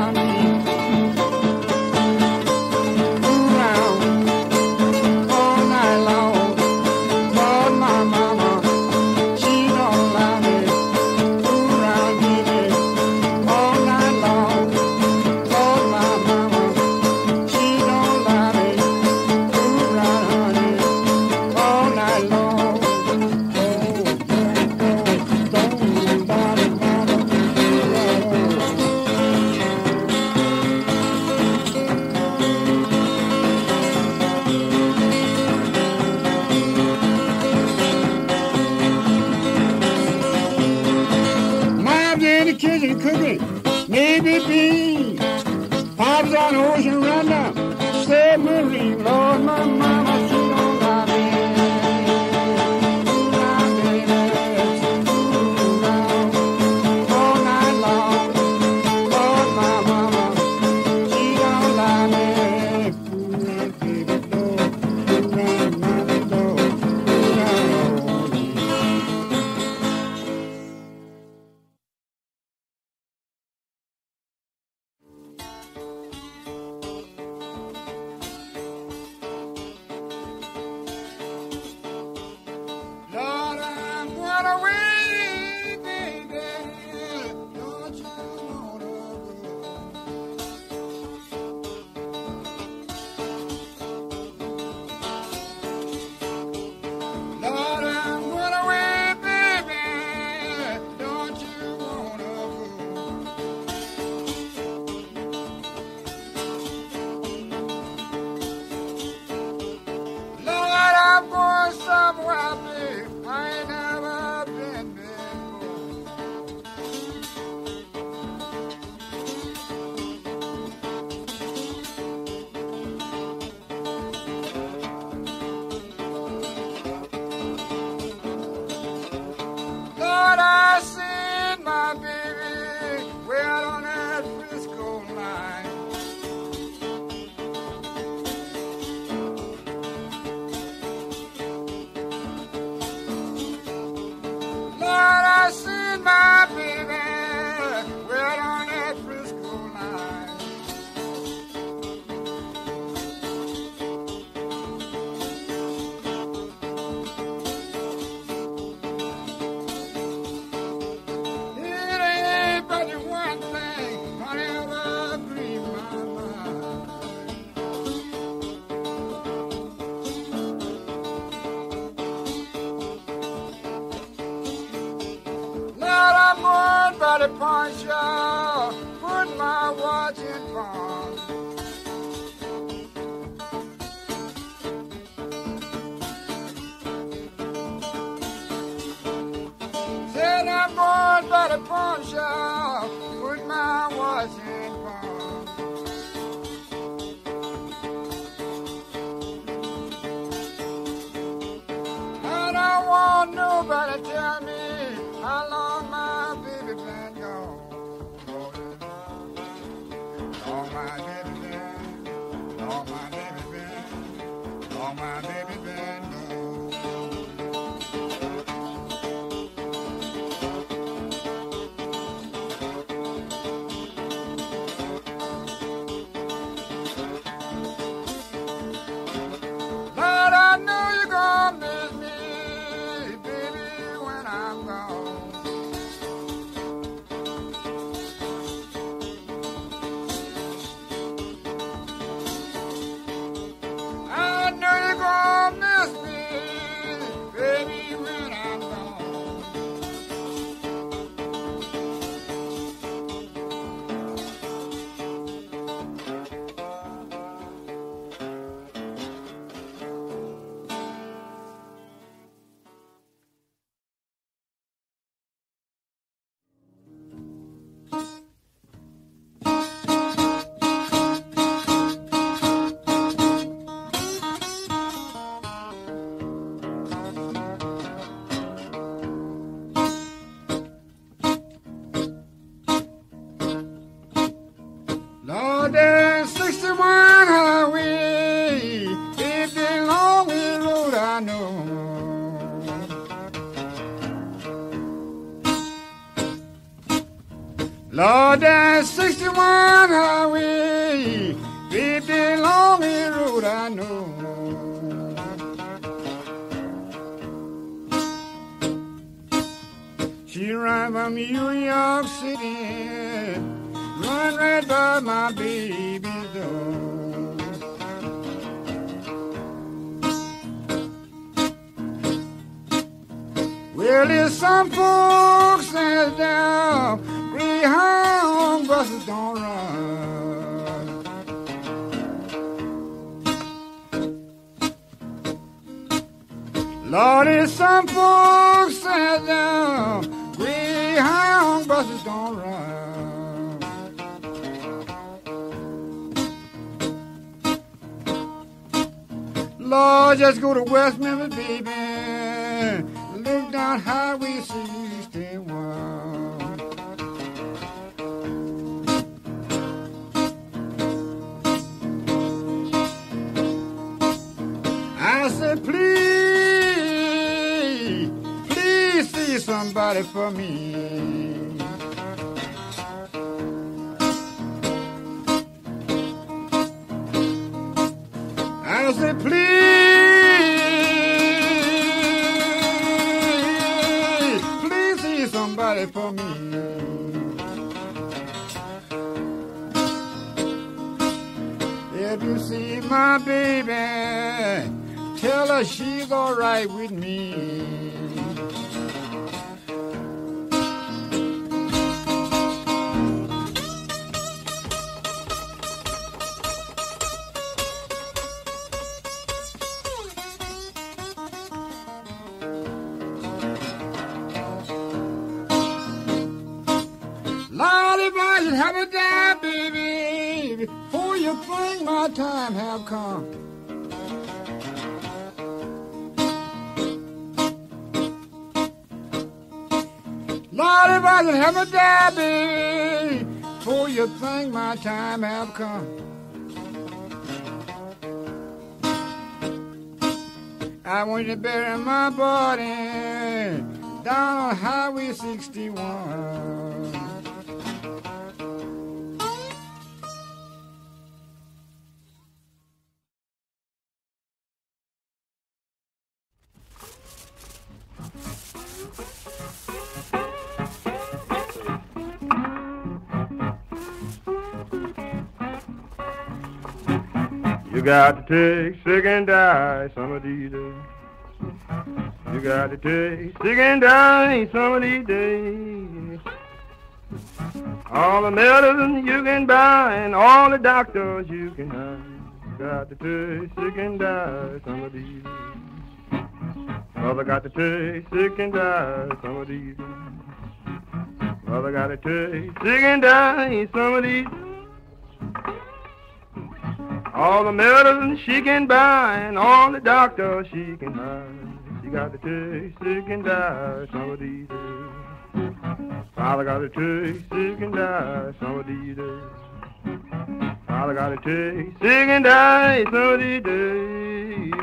at a pawn shop. Molly wasn't have a dabby. For you think my time have come. I want you to bury my body down on Highway 61. You got to take sick and die some of these days. You got to take sick and die some of these days. All the medicine you can buy and all the doctors you can hire. You got to take sick and die some of these days. Mother got to take sick and die some of these days. Mother got to take sick and die some of these days. All the medicine she can buy and all the doctors she can hire. She got to take sick and die some of these days. Father got to take sick and die some of these days. Father got to take sick and die some of these days.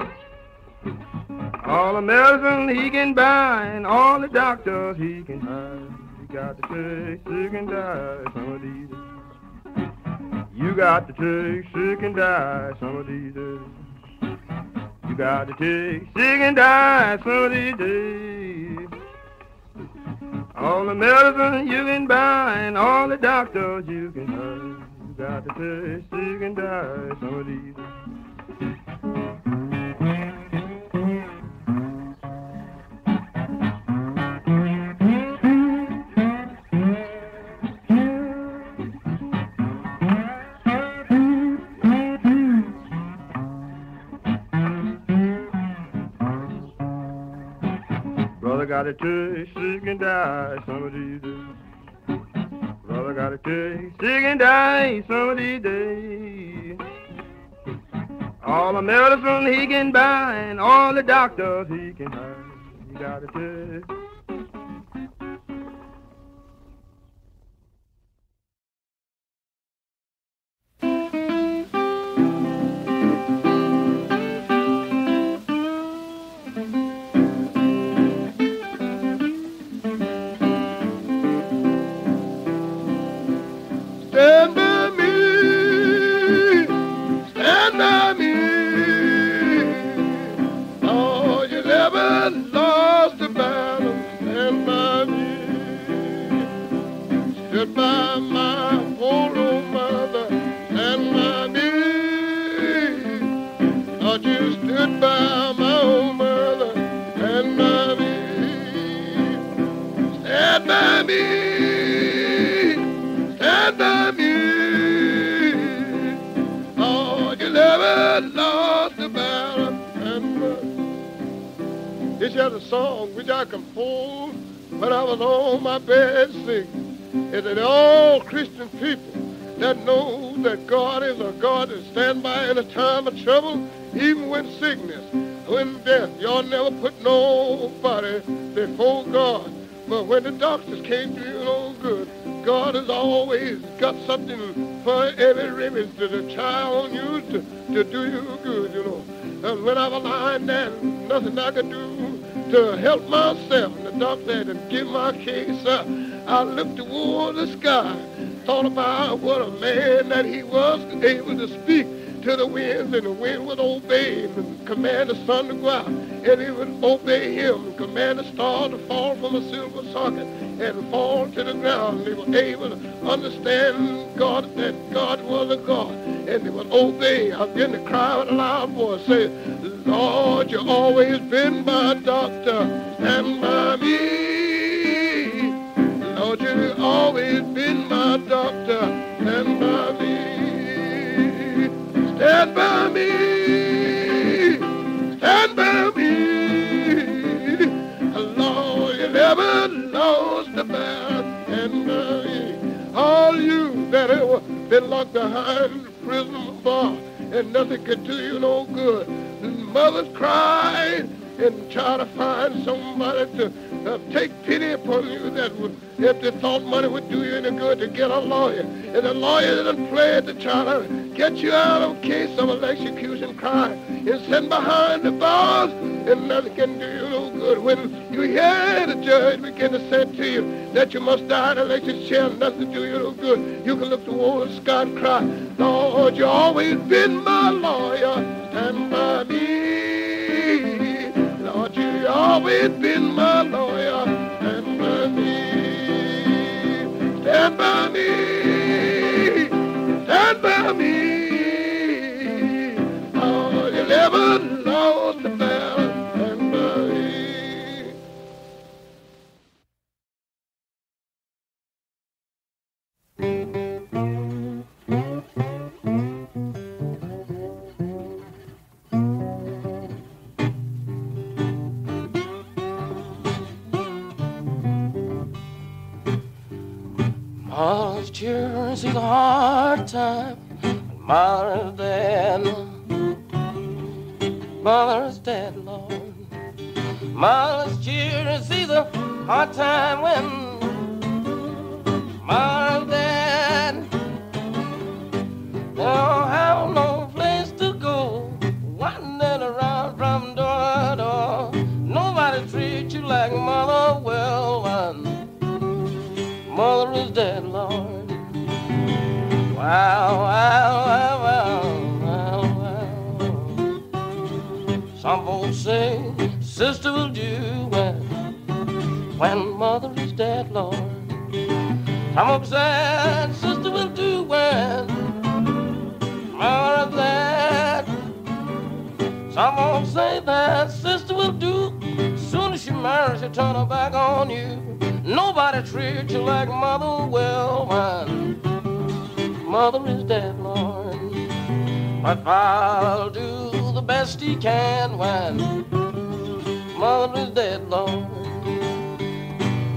All the medicine he can buy and all the doctors he can hire. He got to take sick and die some of these days. You got to take sick and die some of these days. You got to take sick and die some of these days. All the medicine you can buy and all the doctors you can hire. You got to take sick and die some of these days. Got to take sick and die some of these days. Brother got to take sick and die some of these days. All the medicine he can buy and all the doctors he can hire. He got to take. This a song which I composed when I was on my bed sick. It's that all Christian people that know that God is a God that stand by in a time of trouble, even when sickness, when death. Y'all never put nobody before God. But when the doctors can't do you no good, God has always got something for every remedy to the child on you to, to do you good, you know. And when I was lying there, nothing I could do to help myself. And the doctor had to give my case up. I looked toward the sky, thought about what a man that he was, able to speak to the winds, and the wind would obey him and command the sun to go out, and he would obey him and command the star to fall from a silver socket and fall to the ground. They were able to understand God, that God was a God, and they would obey. I began to cry with a loud voice, say, Lord, you've always been my doctor, stand by me. Lord, you've always been my doctor, stand by me. Stand by me. Stand by me. Lord, you never lost a battle. Me. All you that have been locked behind prison bar and nothing could do you no good. Mothers cried and try to find somebody to uh, take pity upon you that would, if they thought money would do you any good, to get a lawyer. And the lawyer didn't play to try to get you out of case of execution crime and send behind the bars, and nothing can do you no good. When you hear the judge begin to say to you that you must die in electric chair, nothing do you no good. You can look toward the sky and cry, Lord, you always been my lawyer, stand by me. You always been my lawyer. Stand by me. Stand by me. Stand by me. Oh, you never lost a battle. Stand by me. Mother's children see the hard time. Mother's dead. Mother's dead, Lord. Mother's children see the hard time when mother's dead. They don't have no place to go. Wandering around from door to door. Nobody treats you like mother well when mother is dead, Lord. Wow, wow, wow, wow, wow. Some folks say sister will do when, when mother is dead, Lord. Some folks say sister will do when mother is dead. Some folks say that sister will do. Soon as she marries, she'll turn her back on you. Nobody treats you like mother will when mother is dead, Lord. But Father'll do the best he can when mother is dead, Lord.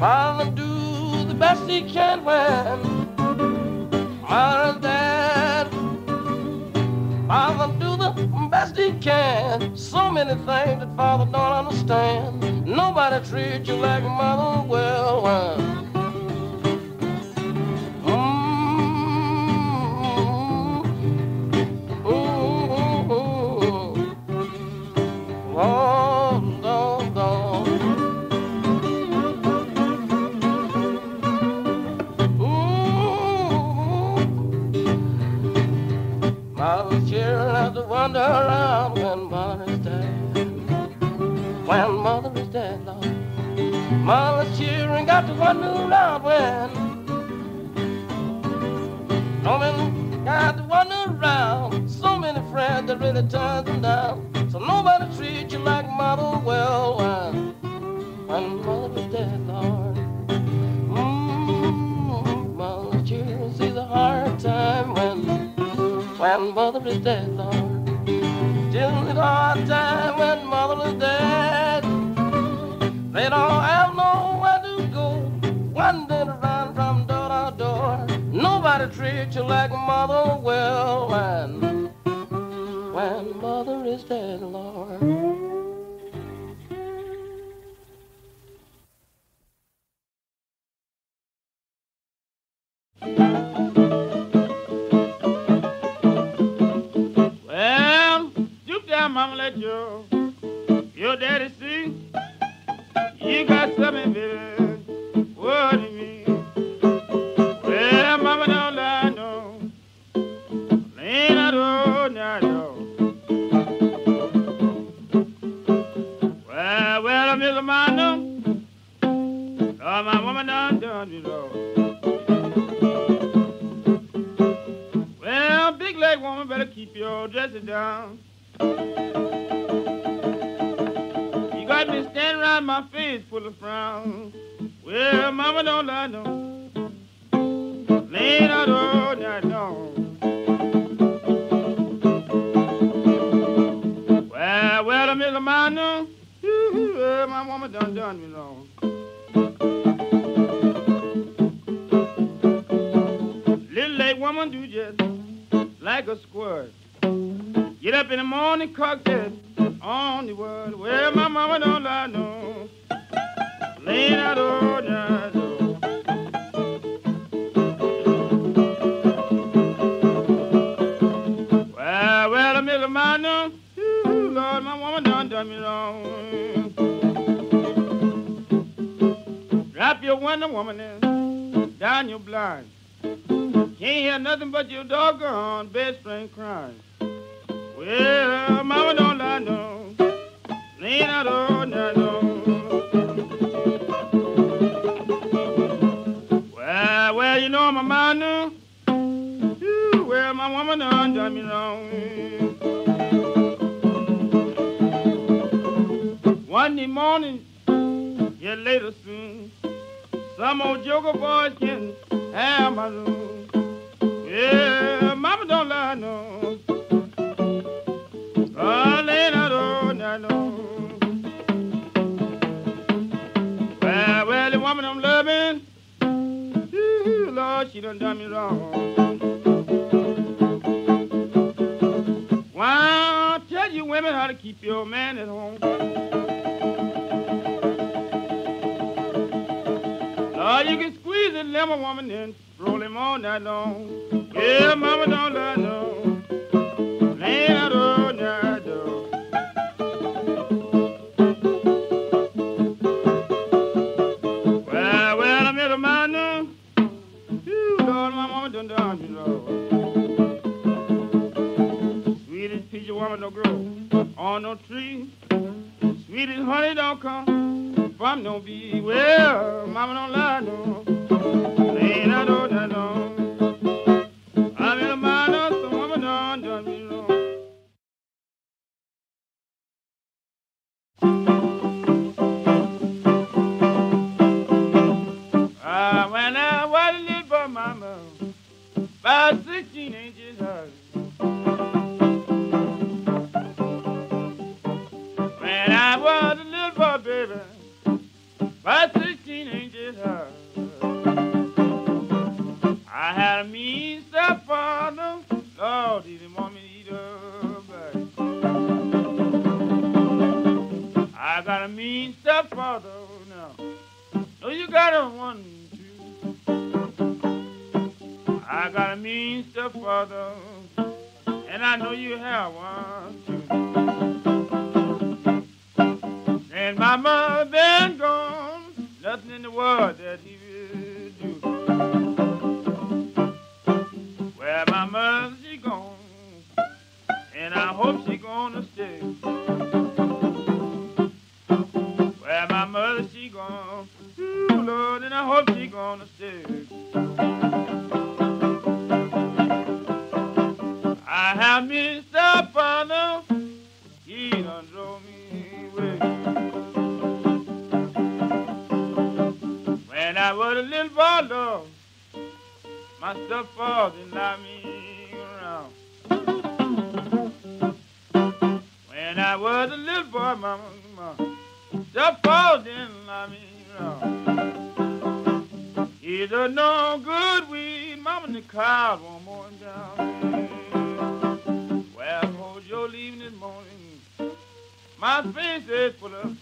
Father'll do the best he can when mother is dead. Father do the best he can. So many things that Father don't understand. Nobody treats you like mother will. Wander around when mother is dead. When mother is dead, Lord. Mother's children got to wander around when. So got to wander around. So many friends that really turn them down. So nobody treats you like mother well when, when mm-hmm. mother is dead, Lord. Mother's children see the hard time when, when mother is dead, Lord. See the hard time when mother is dead. They don't have nowhere to go, wandering around from door to door. Nobody treats you like mother well when, when mother is dead, Lord. Well, big leg woman, better keep your dressing down. Me standing around my face full of frown. Well, mama don't lie, no. Lean out all night long. Well, well, I'm. Mondo. Ooh, well, my woman done done me wrong. Little late woman do just like a squirt. Get up in the morning, cock that on the word. Well, my mama don't lie, no. Lean out oh, all night, no. Well, well, I'm Mr. Mondo. Ooh, Lord, my woman done done me wrong. Drop your window, woman, and down your blind. Can't hear nothing but your doggone bed spring crying. Well, mama don't lie, no. Out all night, no. Well, well, you know my mind well, my woman done done me wrong. One morning, yeah, later soon, some old joker boys can have my room. Yeah, mama don't lie, no. Well, well, the woman I'm loving, ooh, Lord, she done done me wrong. Why tell you women how to keep your man at home? Lord, you can squeeze a lemon woman and roll him all night long. Yeah, mama don't lie, no. Lay Well, I mama don't on no tree. Sweetest honey don't about 16 inches high. I had a mean stepfather, Lord, he didn't want me. I got a mean stepfather. No, you got a one. I got a mean stepfather, and I know you have one, the world that he my stepfather allowed me around. When I was a little boy, mama, my stepfather didn't allow me around. He's a no good weed, mama, in the crowd one more down. Well, hold your leaving this morning. My face is full of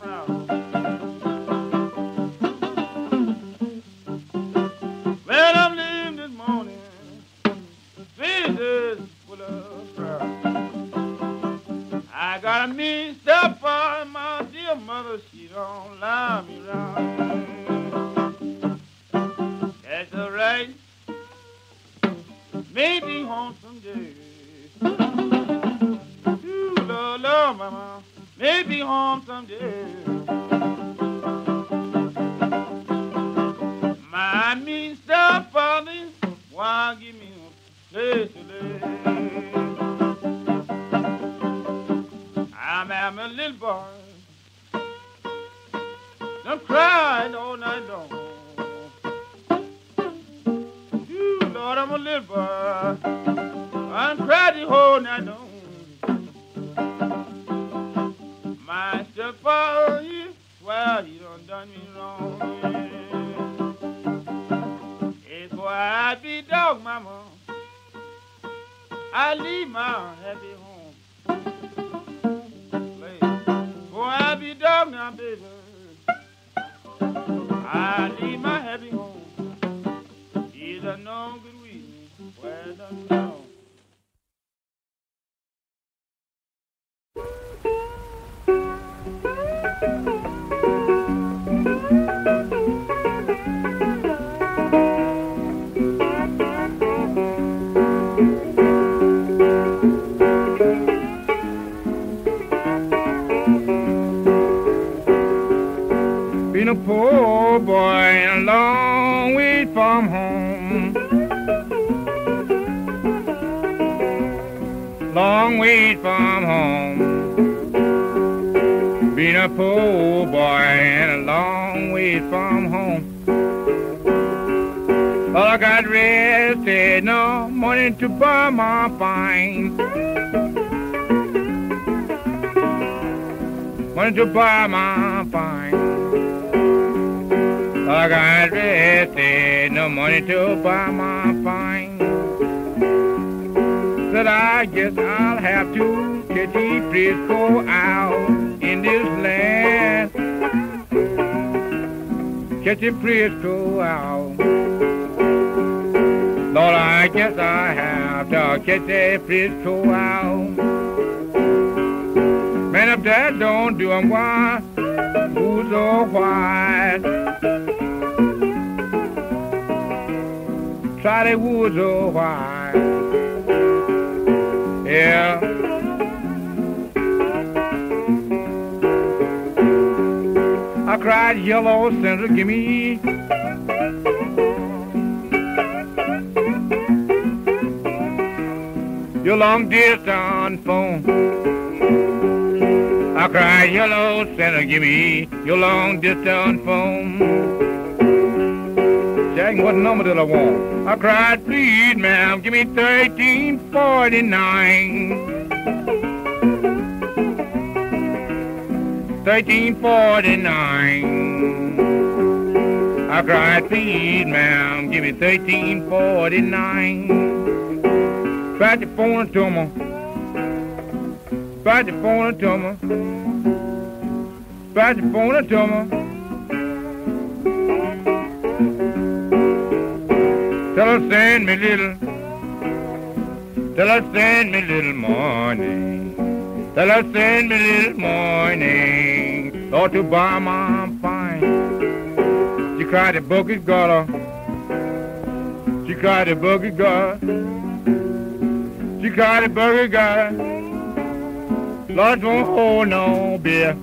Money to buy my fine. I got rested, no money to buy my fine. Said I guess I'll have to catch a Frisco out in this land. Catch a Frisco out. Lord, I guess I have to catch a Frisco out. Man, if that don't do do 'em, why? Who's so white? Try the woods so white. Yeah. I cried yellow center, give me your long distance phone. I cried yellow center, give me your long distance phone. Jack, what number did I want? I cried, please, ma'am, give me 1349. 1349. I cried, please, ma'am, give me 1349. Back the phone to me. Back the phone to me. Back the phone to me. Tell her send me little. Tell her send me little morning. Tell her send me little morning. Lord to buy my fine. She cried the bucket got her. She cried the bucket got her. She cried the bucket got her. Lord won't hold no beer.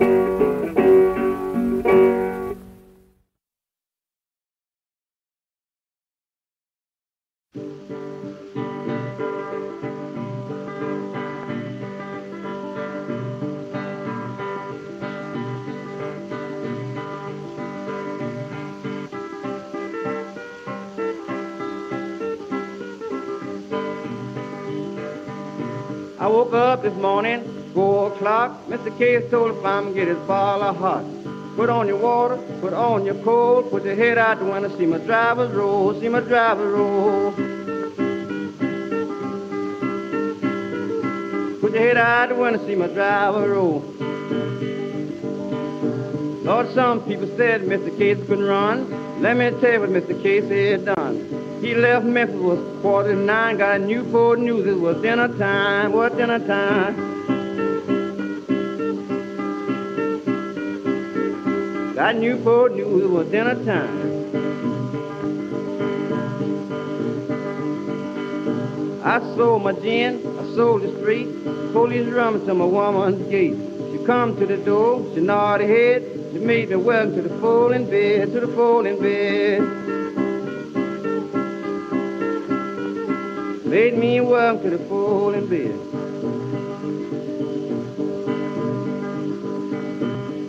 I woke up this morning, four o'clock. Mr. Case told if I'm get his ball of hot. Put on your water, put on your coat, put your head out the window, see my driver's roll, see my driver's roll. Put your head out the window, see my driver roll. Lord, some people said Mr. Case couldn't run. Let me tell you what Mr. Case had done. He left Memphis was 49, got a Newport News, it was dinner time, what dinner time? Got Newport News, it was dinner time. I sold my gin, I sold it straight, police rum to my woman's gate. She come to the door, she nodded her head, she made me welcome to the folding bed, to the folding bed. Made me welcome to the folding bed.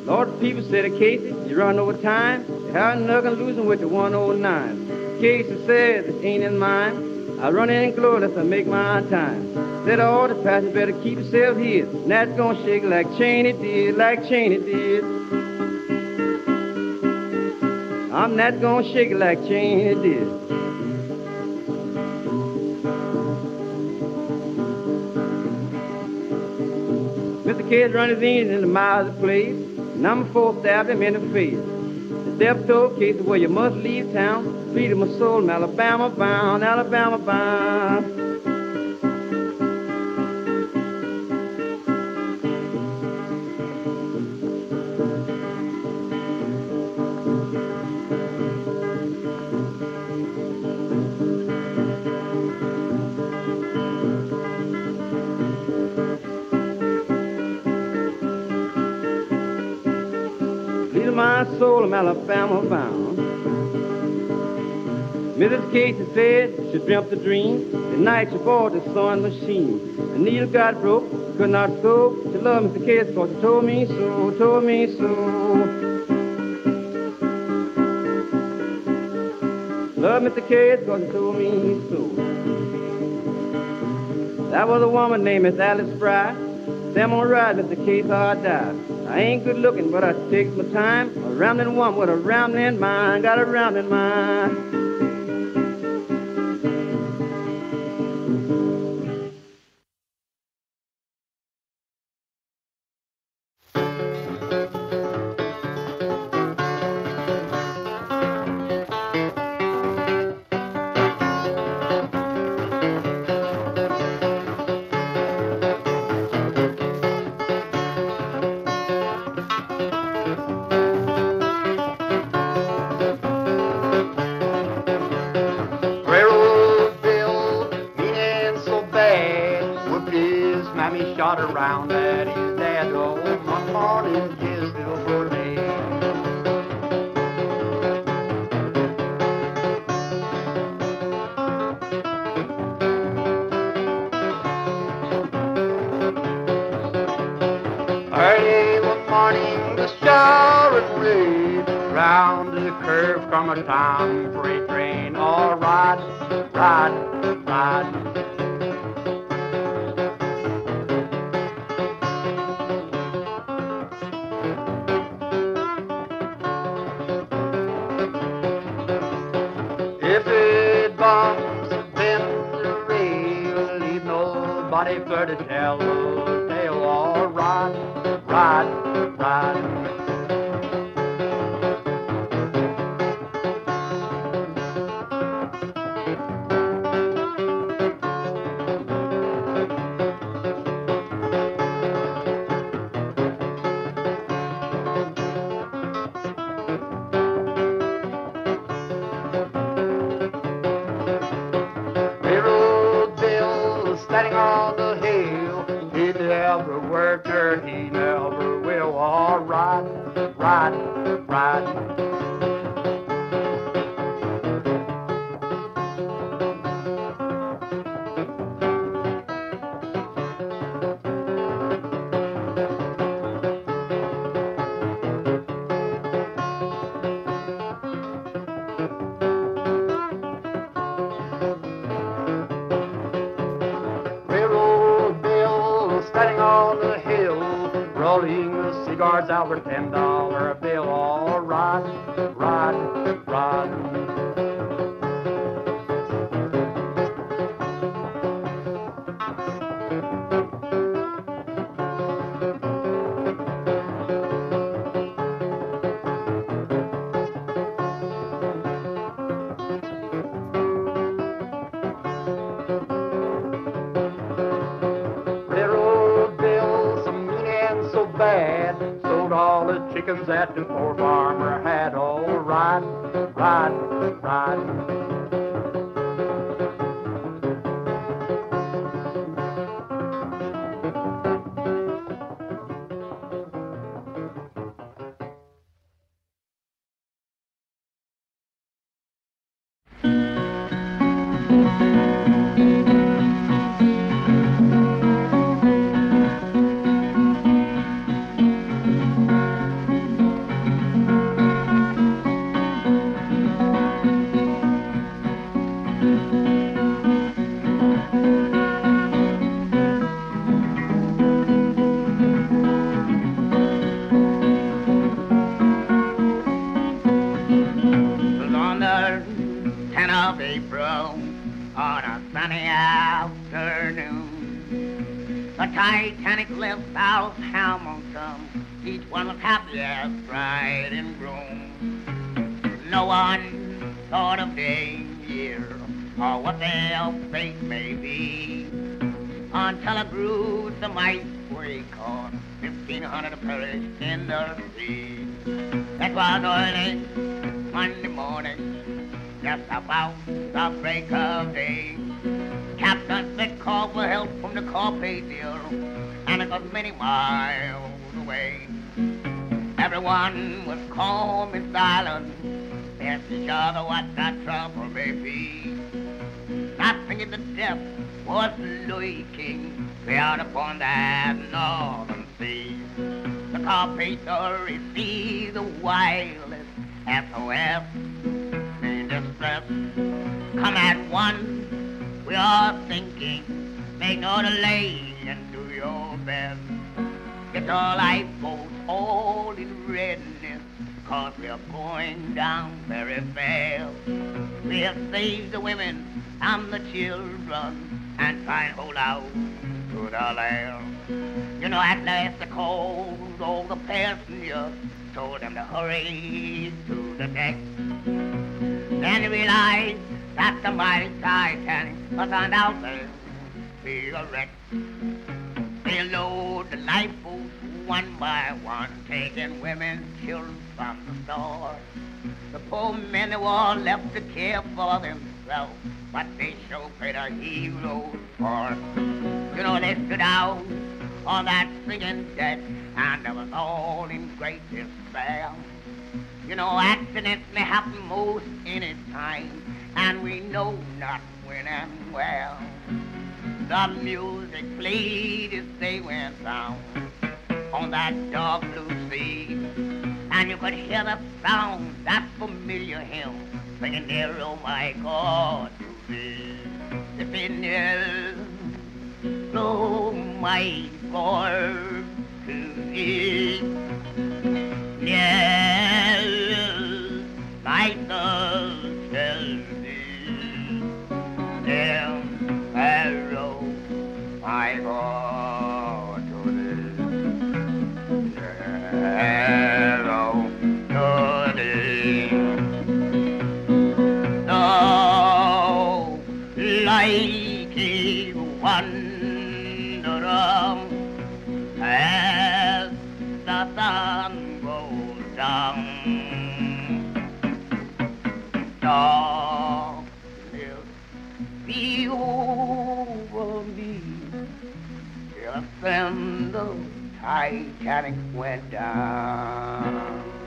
Lord, people said, Casey, you run over time. You haven't nothing losing with the 109. Casey said, this ain't in mine. I run in glorious, I make my time. Said all the passengers better keep yourself here. And that's gonna shake like Cheney did, like Cheney did. I'm not gonna shake it like Cheney did. Mr. Case run his engine in the miles of place. Number four stabbed him in the face. The death toll case where you must leave town. Freedom of soul, Alabama bound, Alabama bound. Of soul, I'm Alabama bound. Mrs. Casey said she dreamt a dream. The night she bought the sewing machine. The needle got broke, could not sew. She loved Mr. Casey cause she told me so, told me so. Love Mr. Casey cause she told me so. That was a woman named Miss Alice Fry. Them on ride, Mr. Case, how I die. I ain't good looking, but I take my time. Rambling woman with a rambling mind, got a rambling mind. Sold all the chickens that the poor farmer had. All right, right, right. Might wake on 1500 perished in the sea. That was early Monday morning, just about the break of day. Captain Vic called for help from the Carpathia, and it was many miles away. Everyone was calm and silent, asked each other what the trouble may be. Not thinking the death was Louis King, out upon that northern sea. The Carpathia received the wildest SOS in distress. Come at once, we are thinking, make no delay and do your best. Get your lifeboats all in readiness, cause we are going down very fast. We have saved the women and the children and try and hold out to the land. You know, at last the calls all the passengers told them to hurry to the deck. Then they realized that the mighty Titanic was on out there, be a wreck. They load the lifeboats one by one, taking women, children from the stores. The poor men were left to care for themselves, but they show greater heroes for. You know, they stood out on that sinking deck, and they was all in great despair. You know, accidents may happen most any time, and we know not when and where. The music played as they went down on that dark blue sea, and and you could hear the sound, that familiar hymn, there, oh my God. The finial, oh my God. Yes, my be there, arrow, my God, to thee. Like a wanderer as the sun goes down. Darkness be over me just then the Titanic went down.